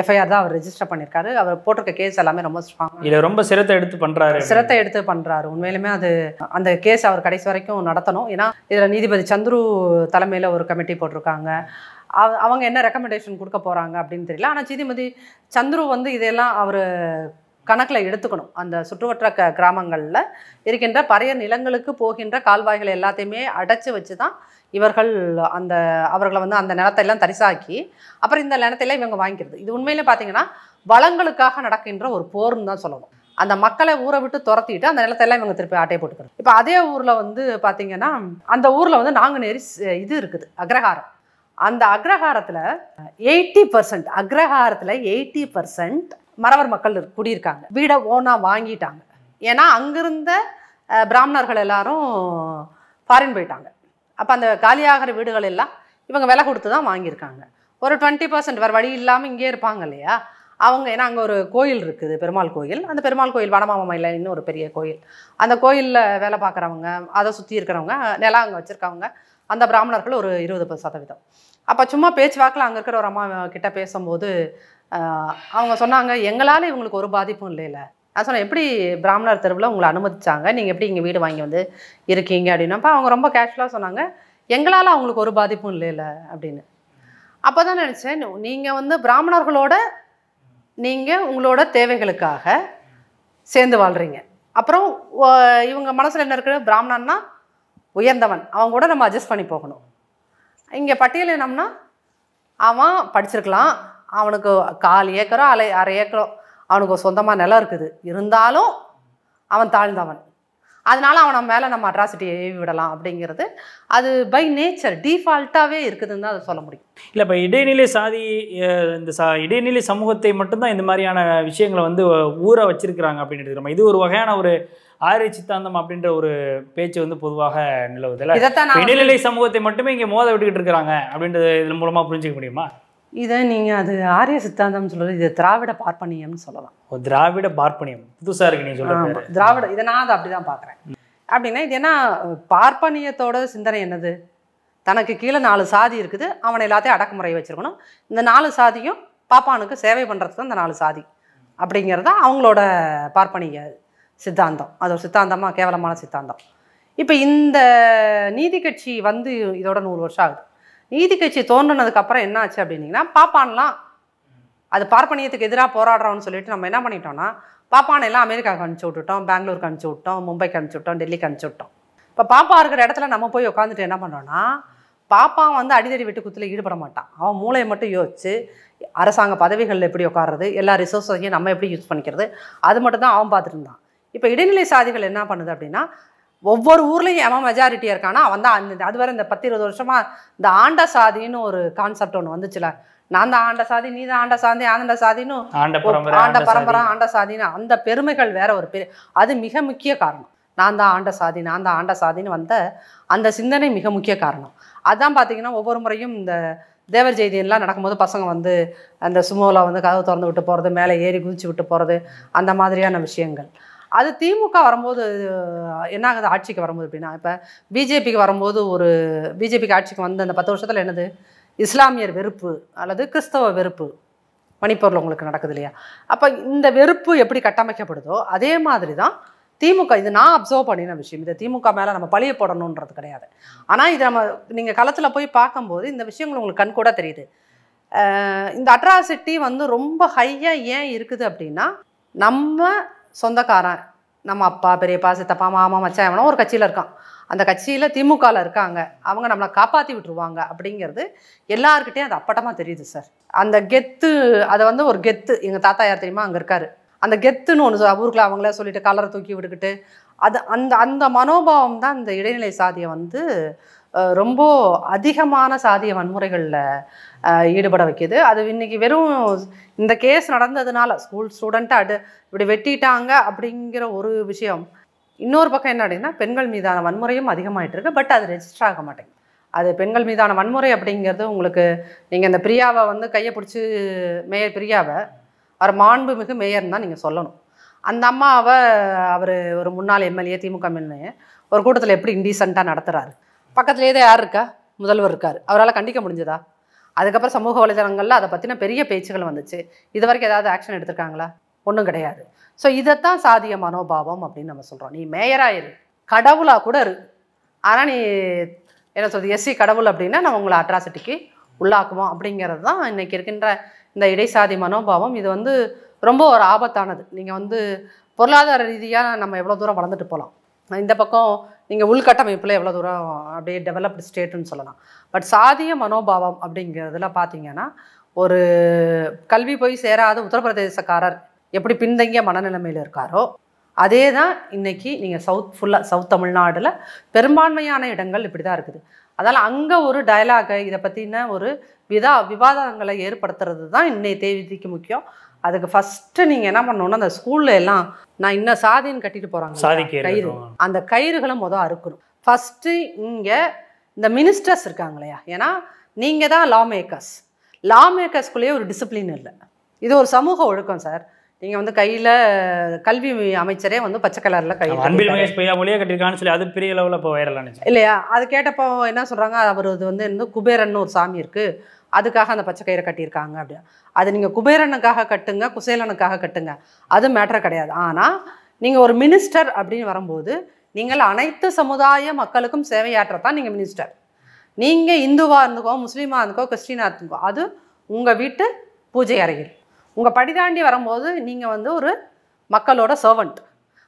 எஃப்ஐஆர் தான் அவர் ரெஜிஸ்டர் பண்ணியிருக்காரு அவர் போட்டிருக்க கேஸ் எல்லாமே ரொம்ப ஸ்ட்ராங் இதுல ரொம்ப சிரத்தை எடுத்து பண்றாரு. சிரத்தை எடுத்து பண்ணுறாரு உண்மையிலுமே அது அந்த கேஸ் அவர் கடைசி வரைக்கும் நடத்தணும். ஏன்னா இதில் நீதிபதி சந்துரு தலைமையில் ஒரு கமிட்டி போட்டிருக்காங்க. அவ- அவங்க என்ன ரெக்கமெண்டேஷன் கொடுக்க போகிறாங்க அப்படின்னு தெரியல. ஆனால் நீதிபதி சந்துரு வந்து இதெல்லாம் அவர் கணக்கில் எடுத்துக்கணும். அந்த சுற்றுவட்ட க கிராமங்களில் இருக்கின்ற பழைய நிலங்களுக்கு போகின்ற கால்வாய்கள் எல்லாத்தையுமே அடைச்சி வச்சு தான் இவர்கள் அந்த அவர்களை வந்து அந்த நிலத்தை எல்லாம் தரிசாக்கி அப்புறம் இந்த நிலத்தையெல்லாம் இவங்க வாங்கிக்கிறது. இது உண்மையிலே பார்த்தீங்கன்னா வளங்களுக்காக நடக்கின்ற ஒரு போர்னு தான் சொல்லணும். அந்த மக்களை ஊரை விட்டு துரத்திட்டு அந்த நிலத்தையெல்லாம் இவங்க திருப்பி ஆட்டையை போட்டுக்கிறது. இப்போ அதே ஊரில் வந்து பார்த்தீங்கன்னா அந்த ஊரில் வந்து நாங்குநேரி இது இருக்குது அக்ரஹாரம். அந்த அக்ரஹாரத்தில் எயிட்டி பர்சன்ட் அக்ரஹாரத்தில் எயிட்டி பர்சன்ட் மறவர் மக்கள் குடியிருக்காங்க. வீடை ஓனாக வாங்கிட்டாங்க. ஏன்னா அங்கிருந்த பிராமணர்கள் எல்லாரும் ஃபாரின் போயிட்டாங்க. அப்போ அந்த காலியாகிற வீடுகள் எல்லாம் இவங்க விலை கொடுத்து தான் வாங்கியிருக்காங்க. ஒரு டுவெண்ட்டி பர்சன்ட் வேறு வழி இல்லாமல் இங்கே இருப்பாங்க இல்லையா? அவங்க ஏன்னா அங்கே ஒரு கோயில் இருக்குது பெருமாள் கோயில். அந்த பெருமாள் கோயில் வடமாமலையில் இன்னும் ஒரு பெரிய கோயில். அந்த கோயிலில் வேலை பார்க்குறவங்க அதை சுற்றி இருக்கிறவங்க நிலம் அங்கே வச்சுருக்கவங்க அந்த பிராமணர்கள் ஒரு இருபது சதவீதம். அப்போ சும்மா பேச்சு வாக்கில் அங்கே இருக்கிற ஒரு அம்மா கிட்ட பேசும்போது அவங்க சொன்னாங்க எங்களால் இவங்களுக்கு ஒரு பாதிப்பும் இல்லைல்ல நான் சொன்னேன் எப்படி பிராமணர் தெருவில் உங்களை அனுமதிச்சாங்க? நீங்கள் எப்படி இங்கே வீடு வாங்கி வந்து இருக்கீங்க? அப்படின்னப்ப அவங்க ரொம்ப கேஷுவலாக சொன்னாங்க எங்களால் அவங்களுக்கு ஒரு பாதிப்பும் இல்லைல்ல அப்படின்னு. அப்போ தான் நினச்சேன் நீங்கள் வந்து பிராமணர்களோட நீங்கள் உங்களோட தேவைகளுக்காக சேர்ந்து வாழ்கிறீங்க அப்புறம் இவங்க மனசில் என்ன இருக்குது பிராமணன்னா உயர்ந்தவன். அவன் கூட நம்ம அட்ஜஸ்ட் பண்ணி போகணும். இங்கே பட்டியல் என்னம்னா அவன் படிச்சிருக்கலாம் அவனுக்கு கால் ஏக்கரோ அரை அரை ஏக்கரோ அவனுக்கு சொந்தமாக நிலம் இருக்குது. இருந்தாலும் அவன் தாழ்ந்தவன். அதனால அவனை மேலே நம்ம அட்ராசிட்டி ஏவி விடலாம் அப்படிங்கிறது அது பை நேச்சர் டிஃபால்ட்டாகவே இருக்குதுன்னு தான் அதை சொல்ல முடியும். இல்லை இப்போ இடைநிலை சாதி இந்த சா இடைநிலை சமூகத்தை மட்டும்தான் இந்த மாதிரியான விஷயங்களை வந்து ஊற வச்சிருக்கிறாங்க அப்படின்னு எடுக்கிறோம் இது ஒரு வகையான ஒரு ஆரிய சித்தாந்தம் அப்படின்ற ஒரு பேச்சு வந்து பொதுவாக நிலவுது. இல்ல? இதைத்தான் இப்ப நான் வந்து- இடைநிலை சமூகத்தை மட்டுமே இங்கே மோத விட்டுக்கிட்டு இருக்கிறாங்க அப்படின்றது இதன் மூலமாக புரிஞ்சுக்க முடியுமா? இதை நீங்கள் அது ஆரிய சித்தாந்தம் சொல்கிறது இது திராவிட பார்ப்பனியம்னு சொல்லலாம். திராவிட பார்ப்பனியம். புதுசாக இருக்கு நீ சொல்கிறது ஆமா. திராவிட இதை நான் அதை அப்படி தான் பார்க்குறேன். அப்படின்னா இது என்ன பார்ப்பனியத்தோட சிந்தனை என்னது? தனக்கு கீழே நாலு சாதி இருக்குது அவனை எல்லாத்தையும் அடக்குமுறை வச்சிருக்கணும். இந்த நாலு சாதியும் பாப்பானுக்கு சேவை பண்ணுறதுக்கு தான் இந்த நாலு சாதி. அப்படிங்கிறது தான் அவங்களோட பார்ப்பனிய சித்தாந்தம். அது ஒரு சித்தாந்தமாக கேவலமான சித்தாந்தம். இப்போ இந்த நீதி கட்சி வந்து இதோட நூறு வருஷம் ஆகுது. நீதி கட்சி தோன்றினதுக்கப்புறம் என்ன ஆச்சு அப்படின்னீங்கன்னா பாப்பான்லாம் அது பார்ப்பனியத்துக்கு எதிராக போராடுறோம்னு சொல்லிட்டு நம்ம என்ன பண்ணிட்டோம்னா பாப்பானை எல்லாம் அமெரிக்காவுக்கு அனுப்பிச்சி விட்டுட்டோம் பெங்களூருக்கு அனுப்பிச்சி விட்டோம் மும்பைக்கு அனுப்பிச்சி விட்டோம் டெல்லிக்கு அனுப்பிச்சி விட்டோம். இப்போ பாப்பா இருக்கிற இடத்துல நம்ம போய் உட்காந்துட்டு என்ன பண்ணோம்னா பாப்பா வந்து அடிதடி வெட்டு குத்தில் ஈடுபட மாட்டான். அவன் மூளையை மட்டும் யோசிச்சு அரசாங்க பதவிகளில் எப்படி உட்கார்றது எல்லா ரிசோர்ஸையும் நம்ம எப்படி யூஸ் பண்ணிக்கிறது அது மட்டும் தான் அவன் பார்த்துட்டு இருந்தான். இப்போ இடைநிலை சாதிகள் என்ன பண்ணுது அப்படின்னா ஒவ்வொரு ஊர்லேயும் எவன் மெஜாரிட்டியாக இருக்கானா அவன் தான். அந்த அது வரை இந்த பத்து இருபது வருஷமா இந்த ஆண்ட சாதின்னு ஒரு கான்செப்ட் ஒன்று வந்துச்சுல. நான் தான் ஆண்ட சாதி நீ தான் ஆண்ட சாதி ஆண்ட சாதின்னு ஆண்ட பரம்பரை ஆண்ட சாதின்னு அந்த பெருமைகள் வேற ஒரு பெரிய அது மிக முக்கிய காரணம். நான் தான் ஆண்ட சாதி நான் தான் ஆண்ட சாதின்னு வந்த அந்த சிந்தனை மிக முக்கிய காரணம். அதான் பார்த்தீங்கன்னா ஒவ்வொரு முறையும் இந்த தேவர் ஜெயதியெல்லாம் நடக்கும்போது பசங்க வந்து அந்த சுமோவில் வந்து கதவு திறந்து விட்டு போகிறது மேலே ஏறி குதிச்சு விட்டு போகிறது அந்த மாதிரியான விஷயங்கள். அது திமுக வரும்போது என்ன ஆகுது ஆட்சிக்கு வரும்போது அப்படின்னா இப்போ பிஜேபிக்கு வரும்போது ஒரு பிஜேபிக்கு ஆட்சிக்கு வந்து அந்த பத்து வருஷத்தில் என்னது? இஸ்லாமியர் வெறுப்பு அல்லது கிறிஸ்தவ வெறுப்பு மணிப்பூரில் உங்களுக்கு நடக்குது இல்லையா? அப்போ இந்த வெறுப்பு எப்படி கட்டமைக்கப்படுதோ அதே மாதிரி தான் திமுக இது நான் அப்சர்வ் பண்ணின விஷயம். இது திமுக மேலே நம்ம பழிய போடணுன்றது கிடையாது. ஆனால் இது நம்ம நீங்கள் களத்தில் போய் பார்க்கும்போது இந்த விஷயங்கள் உங்களுக்கு கண் கூட தெரியுது. இந்த அட்ராசிட்டி வந்து ரொம்ப ஹையாக ஏன் இருக்குது அப்படின்னா நம்ம சொந்தக்காரன். நம்ம அப்பா பெரியப்பா சித்தப்பா மாமா மச்சான் எவனோ ஒரு கட்சியில் இருக்கான். அந்த கட்சியில் திமுகவில் இருக்காங்க. அவங்க நம்மளை காப்பாற்றி விட்டுருவாங்க அப்படிங்கிறது எல்லாருக்கிட்டையும் அது அப்பட்டமாக தெரியுது சார். அந்த கெத்து அதை வந்து ஒரு கெத்து. எங்கள் தாத்தா யார் தெரியுமா? அங்கே இருக்காரு. அந்த கெத்துன்னு ஒன்று ஊருக்குள்ள அவங்களே சொல்லிட்டு கலரை தூக்கி விட்டுக்கிட்டு அது அந்த அந்த மனோபாவம் தான் இந்த இடைநிலை சாதியை வந்து ரொம்ப அதிகமான சாதிய வன்முறைகளில் ஈடுபட வைக்கிது. அது இன்னைக்கு வெறும் இந்த கேஸ் நடந்ததுனால ஸ்கூல் ஸ்டூடெண்ட்டை அடு இப்படி வெட்டிட்டாங்க அப்படிங்கிற ஒரு விஷயம். இன்னொரு பக்கம் என்ன அப்படின்னா பெண்கள் மீதான வன்முறையும் அதிகமாயிட்டு இருக்கு. பட் அது ரெஜிஸ்டர் ஆக மாட்டேங்குது. அது பெண்கள் மீதான வன்முறை அப்படிங்கிறது உங்களுக்கு நீங்கள் இந்த பிரியாவை வந்து கையை பிடிச்சி மேயர் பிரியாவை அவர் மாண்புமிகு மேயர்னு தான் நீங்கள் சொல்லணும். அந்த அம்மாவை அவர் ஒரு முன்னாள் எம்எல்ஏ திமுக எம்எல்ஏ ஒரு கூட்டத்தில் எப்படி இன்டீசெண்டாக நடத்துகிறாரு பக்கத்துலேயே தான் யார் இருக்கா? முதல்வர் இருக்கார். அவரால் கண்டிக்க முடிஞ்சதா? அதுக்கப்புறம் சமூக வலைதளங்களில் அதை பற்றின பெரிய பேச்சுகள் வந்துச்சு. இது வரைக்கும் ஏதாவது ஆக்ஷன் எடுத்திருக்காங்களா? ஒன்றும் கிடையாது. ஸோ இதைத்தான் சாதிய மனோபாவம் அப்படின்னு நம்ம சொல்கிறோம் நீ மேயராக இரு. கடவுளாக கூட இரு. ஆனால் நீ என்ன சொல்றது? எஸ்சி கடவுள் அப்படின்னா நம்ம உங்களை அட்ராசிட்டிக்கு உள்ளாக்குவோம் அப்படிங்கிறது தான் இன்னைக்கு இருக்கின்ற இந்த இடைசாதி மனோபாவம். இது வந்து ரொம்ப ஒரு ஆபத்தானது. நீங்கள் வந்து பொருளாதார ரீதியாக நம்ம எவ்வளோ தூரம் வளர்ந்துட்டு போகலாம் இந்த பக்கம் நீங்கள் உள்கட்டமைப்பில் எவ்வளோ தூரம் அப்படியே டெவலப்டு ஸ்டேட்டுன்னு சொல்லலாம். பட் சாதிய மனோபாவம் அப்படிங்கிறதுல பார்த்தீங்கன்னா ஒரு கல்வி போய் சேராத உத்தரப்பிரதேசக்காரர் எப்படி பின்தங்கிய மனநிலைமையில் இருக்காரோ அதே தான் இன்றைக்கி நீங்கள் சவுத் ஃபுல்லாக சவுத் தமிழ்நாடில் பெரும்பான்மையான இடங்கள் இப்படி தான் இருக்குது. அதனால் அங்கே ஒரு டயலாகை இதை பற்றின ஒரு விதா விவாதங்களை ஏற்படுத்துறது தான் இன்னைய தேதிக்கு முக்கியம். அதுக்கு ஃபஸ்ட்டு நீங்கள் என்ன பண்ணணும்னா அந்த ஸ்கூல்ல எல்லாம் நான் இன்னும் சாதின்னு கட்டிட்டு போகிறாங்க கயிறு. அந்த கயிறுகளை மொதல் அறுக்கணும். ஃபஸ்ட்டு இங்கே இந்த மினிஸ்டர்ஸ் இருக்காங்க இல்லையா? ஏன்னா நீங்கள் தான் லா மேக்கர்ஸ் லா மேக்கர்ஸ்குள்ளேயே ஒரு டிசிப்ளின் இல்லை. இது ஒரு சமூக ஒழுக்கம் சார் நீங்கள் வந்து கையில் கல்வி அமைச்சரே வந்து பச்சை கலரில் கை அன்பில் மகேஷ் பொய்யா மொழியே கட்டியிருக்கான்னு சொல்லி அது பெரிய லெவலில் இப்போ வைரல் ஆனிச்சு இல்லையா? அது கேட்டப்போ என்ன சொல்கிறாங்க அவர் இது வந்து வந்து குபேரன் ஒரு சாமி இருக்குது அதுக்காக அந்த பச்சை கயிறை கட்டியிருக்காங்க அப்படி அது நீங்கள் குபேரனுக்காக கட்டுங்க குசேலனுக்காக கட்டுங்க. அது மேட்டர் கிடையாது. ஆனால் நீங்கள் ஒரு மினிஸ்டர் அப்படின்னு வரும்போது நீங்கள் அனைத்து சமுதாய மக்களுக்கும் சேவையாற்றத்தான் நீங்கள் மினிஸ்டர் நீங்கள் இந்துவாக இருந்துக்கோ முஸ்லீமாக இருந்துக்கோ கிறிஸ்டினாக இருந்துக்கோ அது உங்கள் வீட்டு பூஜை அறையில். உங்கள் படிதாண்டி வரும்போது நீங்கள் வந்து ஒரு மக்களோட சர்வெண்ட்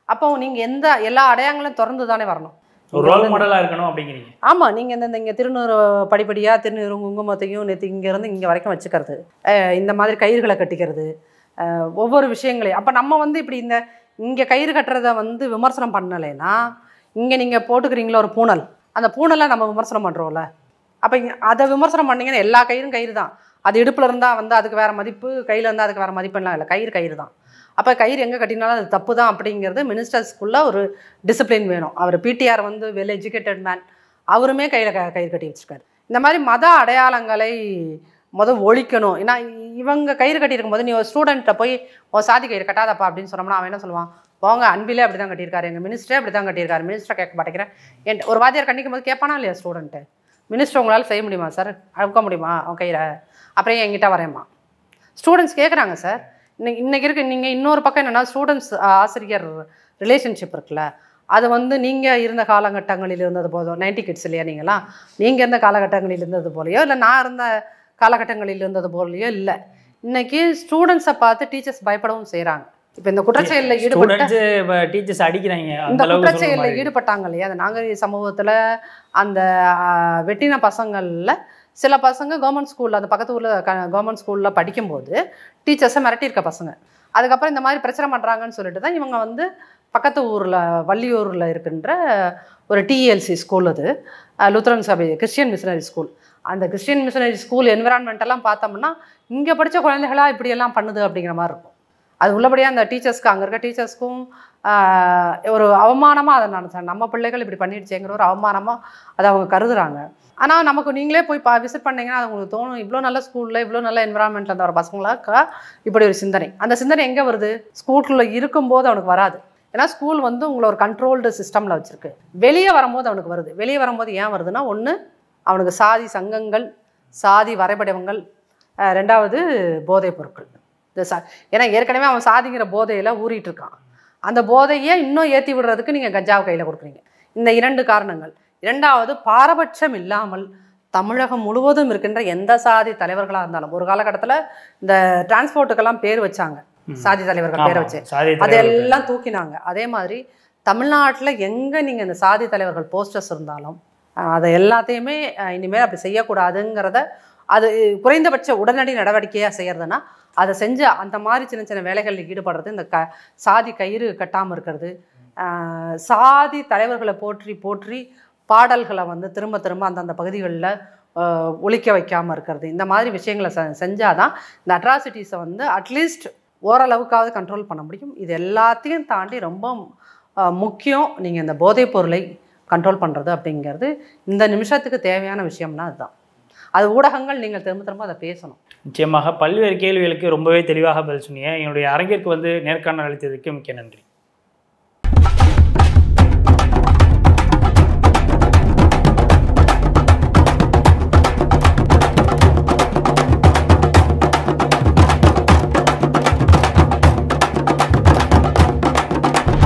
அப்போ நீங்கள் எந்த எல்லா அடையாளங்களும் திறந்து தானே வரணும் ரோல் மாடலாக இருக்கணும் அப்படிங்கிறீங்க. ஆமாம் நீங்கள் இந்த இங்கே திருநூறு படிப்படியாக திருநூறு குங்குமத்தையும் நேற்று இங்கேருந்து இங்கே வரைக்கும் வச்சுக்கிறது. அஹ் இந்த மாதிரி கயிறுகளை கட்டிக்கிறது. ஒவ்வொரு விஷயங்களையும். அப்போ நம்ம வந்து இப்படி இந்த இங்கே கயிறு கட்டுறதை வந்து விமர்சனம் பண்ணலைன்னா இங்கே நீங்கள் போட்டுக்கிறீங்களா ஒரு பூனல் அந்த பூனலை நம்ம விமர்சனம் பண்ணுறோம்ல அப்போ அதை விமர்சனம் பண்ணீங்கன்னா எல்லா கயிறும் கயிறு தான். அது இடுப்பில் இருந்தால் வந்து அதுக்கு வேறு மதிப்பு கையில் இருந்தால் அதுக்கு வேறு மதிப்பெல்லாம் இல்லை. கயிறு கயிறு தான். அப்போ கயிறு எங்கே கட்டினாலும் அது தப்பு தான் அப்படிங்கிறது மினிஸ்டர்ஸ்க்குள்ளே ஒரு டிசிப்ளின் வேணும். அவர் பிடிஆர் வந்து வெல் எஜுகேட்டட் மேன். அவருமே கையில் க கயிறு கட்டி வச்சுருக்காரு. இந்த மாதிரி மத அடையாளங்களை முத ஒழிக்கணும். ஏன்னா இவங்க கயிறு கட்டியிருக்கும் போது நீ ஒரு ஸ்டூடெண்ட்டை போய் உன் சாதி கயிறு கட்டாதப்பா அப்படின்னு சொன்னோம்னா அவன் என்ன சொல்லுவான்? போங்க அன்பிலே அப்படி தான் கட்டியிருக்காரு. எங்கள் மினிஸ்டரே அப்படி தான் கட்டியிருக்காரு. மினிஸ்டரை கேட்க மாட்டேங்கிறேன். என் ஒரு வாத்தியார் கண்டிக்கும் போது கேட்பானா இல்லையா ஸ்டூடெண்ட்டு? மினிஸ்டர் உங்களால் செய்ய முடியுமா சார்? அழுக்க முடியுமா அவன் கயிறை? அப்புறம் என்கிட்ட வரேம்மா? ஸ்டூடெண்ட்ஸ் கேட்குறாங்க சார் இன்னைக்கு இன்னைக்கு இருக்கு நீங்கள் இன்னொரு பக்கம் என்னென்னா ஸ்டூடெண்ட்ஸ் ஆசிரியர் ரிலேஷன்ஷிப் இருக்குல்ல அது வந்து நீங்கள் இருந்த காலகட்டங்களில் இருந்தது போதும் நைன்டி கிட்ஸ் இல்லையா நீங்களாம் நீங்கள் இருந்த காலகட்டங்களில் இருந்தது போலையோ இல்லை நான் இருந்த காலகட்டங்களில் இருந்தது போலையோ இல்லை. இன்னைக்கு ஸ்டூடெண்ட்ஸை பார்த்து டீச்சர்ஸ் பயப்படவும் செய்கிறாங்க இப்போ இந்த குற்றச்செயலில் ஈடுபட்ட டீச்சர்ஸ் அடிக்கிறாங்க இந்த குற்றச்செயலில். ஈடுபட்டாங்க இல்லையா? அந்த நாகரிக சமூகத்தில் அந்த வெட்டின பசங்களில் சில பசங்க கவர்மெண்ட் ஸ்கூலில் அந்த பக்கத்து ஊரில் கவர்மெண்ட் ஸ்கூலில் படிக்கும்போது டீச்சர்ஸை மிரட்டியிருக்க பசங்க. அதுக்கப்புறம் இந்த மாதிரி பிரச்சனை பண்ணுறாங்கன்னு சொல்லிட்டு தான் இவங்க வந்து பக்கத்து ஊரில் வள்ளியூரில் இருக்கின்ற ஒரு டிஎல்சி ஸ்கூல் அது. லுத்ரன் சபை கிறிஸ்டியன் மிஷினரி ஸ்கூல் அந்த கிறிஸ்டியன் மிஷினரி ஸ்கூல் என்விரான்மெண்ட்டெல்லாம் பார்த்தோம்னா இங்கே படித்த குழந்தைகளாக இப்படியெல்லாம் பண்ணுது அப்படிங்கிற மாதிரி இருக்கும். அது உள்ளபடியாக அந்த டீச்சர்ஸ்க்கு அங்கே இருக்க டீச்சர்ஸ்க்கும் ஒரு அவமானமாக அதை நினச்சேன் நம்ம பிள்ளைகள் இப்படி பண்ணிடுச்சேங்கிற ஒரு அவமானமாக அதை அவங்க கருதுகிறாங்க ஆனால் நமக்கு நீங்களே போய் பா விசிட் பண்ணிங்கன்னா அது உங்களுக்கு தோணும். இவ்வளோ நல்ல ஸ்கூலில் இவ்வளோ நல்ல என்விரான்மெண்ட்டில் இருந்த பசங்களாக்கா இப்படி ஒரு சிந்தனை. அந்த சிந்தனை எங்கே வருது? ஸ்கூலுக்குள்ளே இருக்கும்போது அவனுக்கு வராது. ஏன்னா ஸ்கூல் வந்து உங்களை ஒரு கண்ட்ரோல்டு சிஸ்டமில் வச்சுருக்கு. வெளியே வரும்போது அவனுக்கு வருது. வெளியே வரும்போது ஏன் வருதுன்னா ஒன்று அவனுக்கு சாதி சங்கங்கள் சாதி வரைபடங்கள் ரெண்டாவது போதைப் பொருட்கள். இந்த சா ஏன்னா ஏற்கனவே அவன் சாதிங்கிற போதையில் ஊறிட்டு இருக்கான். அந்த போதையை இன்னும் ஏற்றி விடுறதுக்கு நீங்கள் கஞ்சாவை கையில் கொடுக்குறீங்க. இந்த இரண்டு காரணங்கள். இரண்டாவது பாரபட்சம் இல்லாமல் தமிழகம் முழுவதும் இருக்கின்ற எந்த சாதி தலைவர்களாக இருந்தாலும் ஒரு காலகட்டத்தில் இந்த டிரான்ஸ்போர்ட்டுக்கெல்லாம் பேர் வச்சாங்க. சாதி தலைவர்கள் பேரை வச்சு. அதெல்லாம் தூக்கினாங்க. அதே மாதிரி தமிழ்நாட்டில் எங்கே நீங்கள் இந்த சாதி தலைவர்கள் போஸ்டர்ஸ் இருந்தாலும் அதை எல்லாத்தையுமே இனிமேல் அப்படி செய்யக்கூடாதுங்கிறத அது குறைந்தபட்ச உடனடி நடவடிக்கையாக செய்யறதுன்னா அதை செஞ்சு அந்த மாதிரி சின்ன சின்ன வேலைகளில் ஈடுபடுறது இந்த க சாதி கயிறு கட்டாமல் இருக்கிறது சாதி தலைவர்களை போற்றி போற்றி பாடல்களை வந்து திரும்ப திரும்ப அந்தந்த பகுதிகளில் ஒழிக்க வைக்காமல் இருக்கிறது. இந்த மாதிரி விஷயங்களை செ செஞ்சாதான் இந்த அட்ராசிட்டிஸை வந்து அட்லீஸ்ட் ஓரளவுக்காவது கண்ட்ரோல் பண்ண முடியும். இது எல்லாத்தையும் தாண்டி ரொம்ப முக்கியம் நீங்கள் இந்த போதைப் பொருளை கண்ட்ரோல் பண்ணுறது அப்படிங்கிறது. இந்த நிமிஷத்துக்கு தேவையான விஷயம்னா அதுதான். அது ஊடகங்கள் நீங்கள் திரும்ப திரும்ப அதை பேசணும். நிச்சயமாக பல்வேறு கேள்விகளுக்கு ரொம்பவே தெளிவாக பதில் சொன்னீங்க. என்னுடைய அரங்கிற்கு வந்து நேர்காணல் அளித்ததுக்கு மிக்க நன்றி.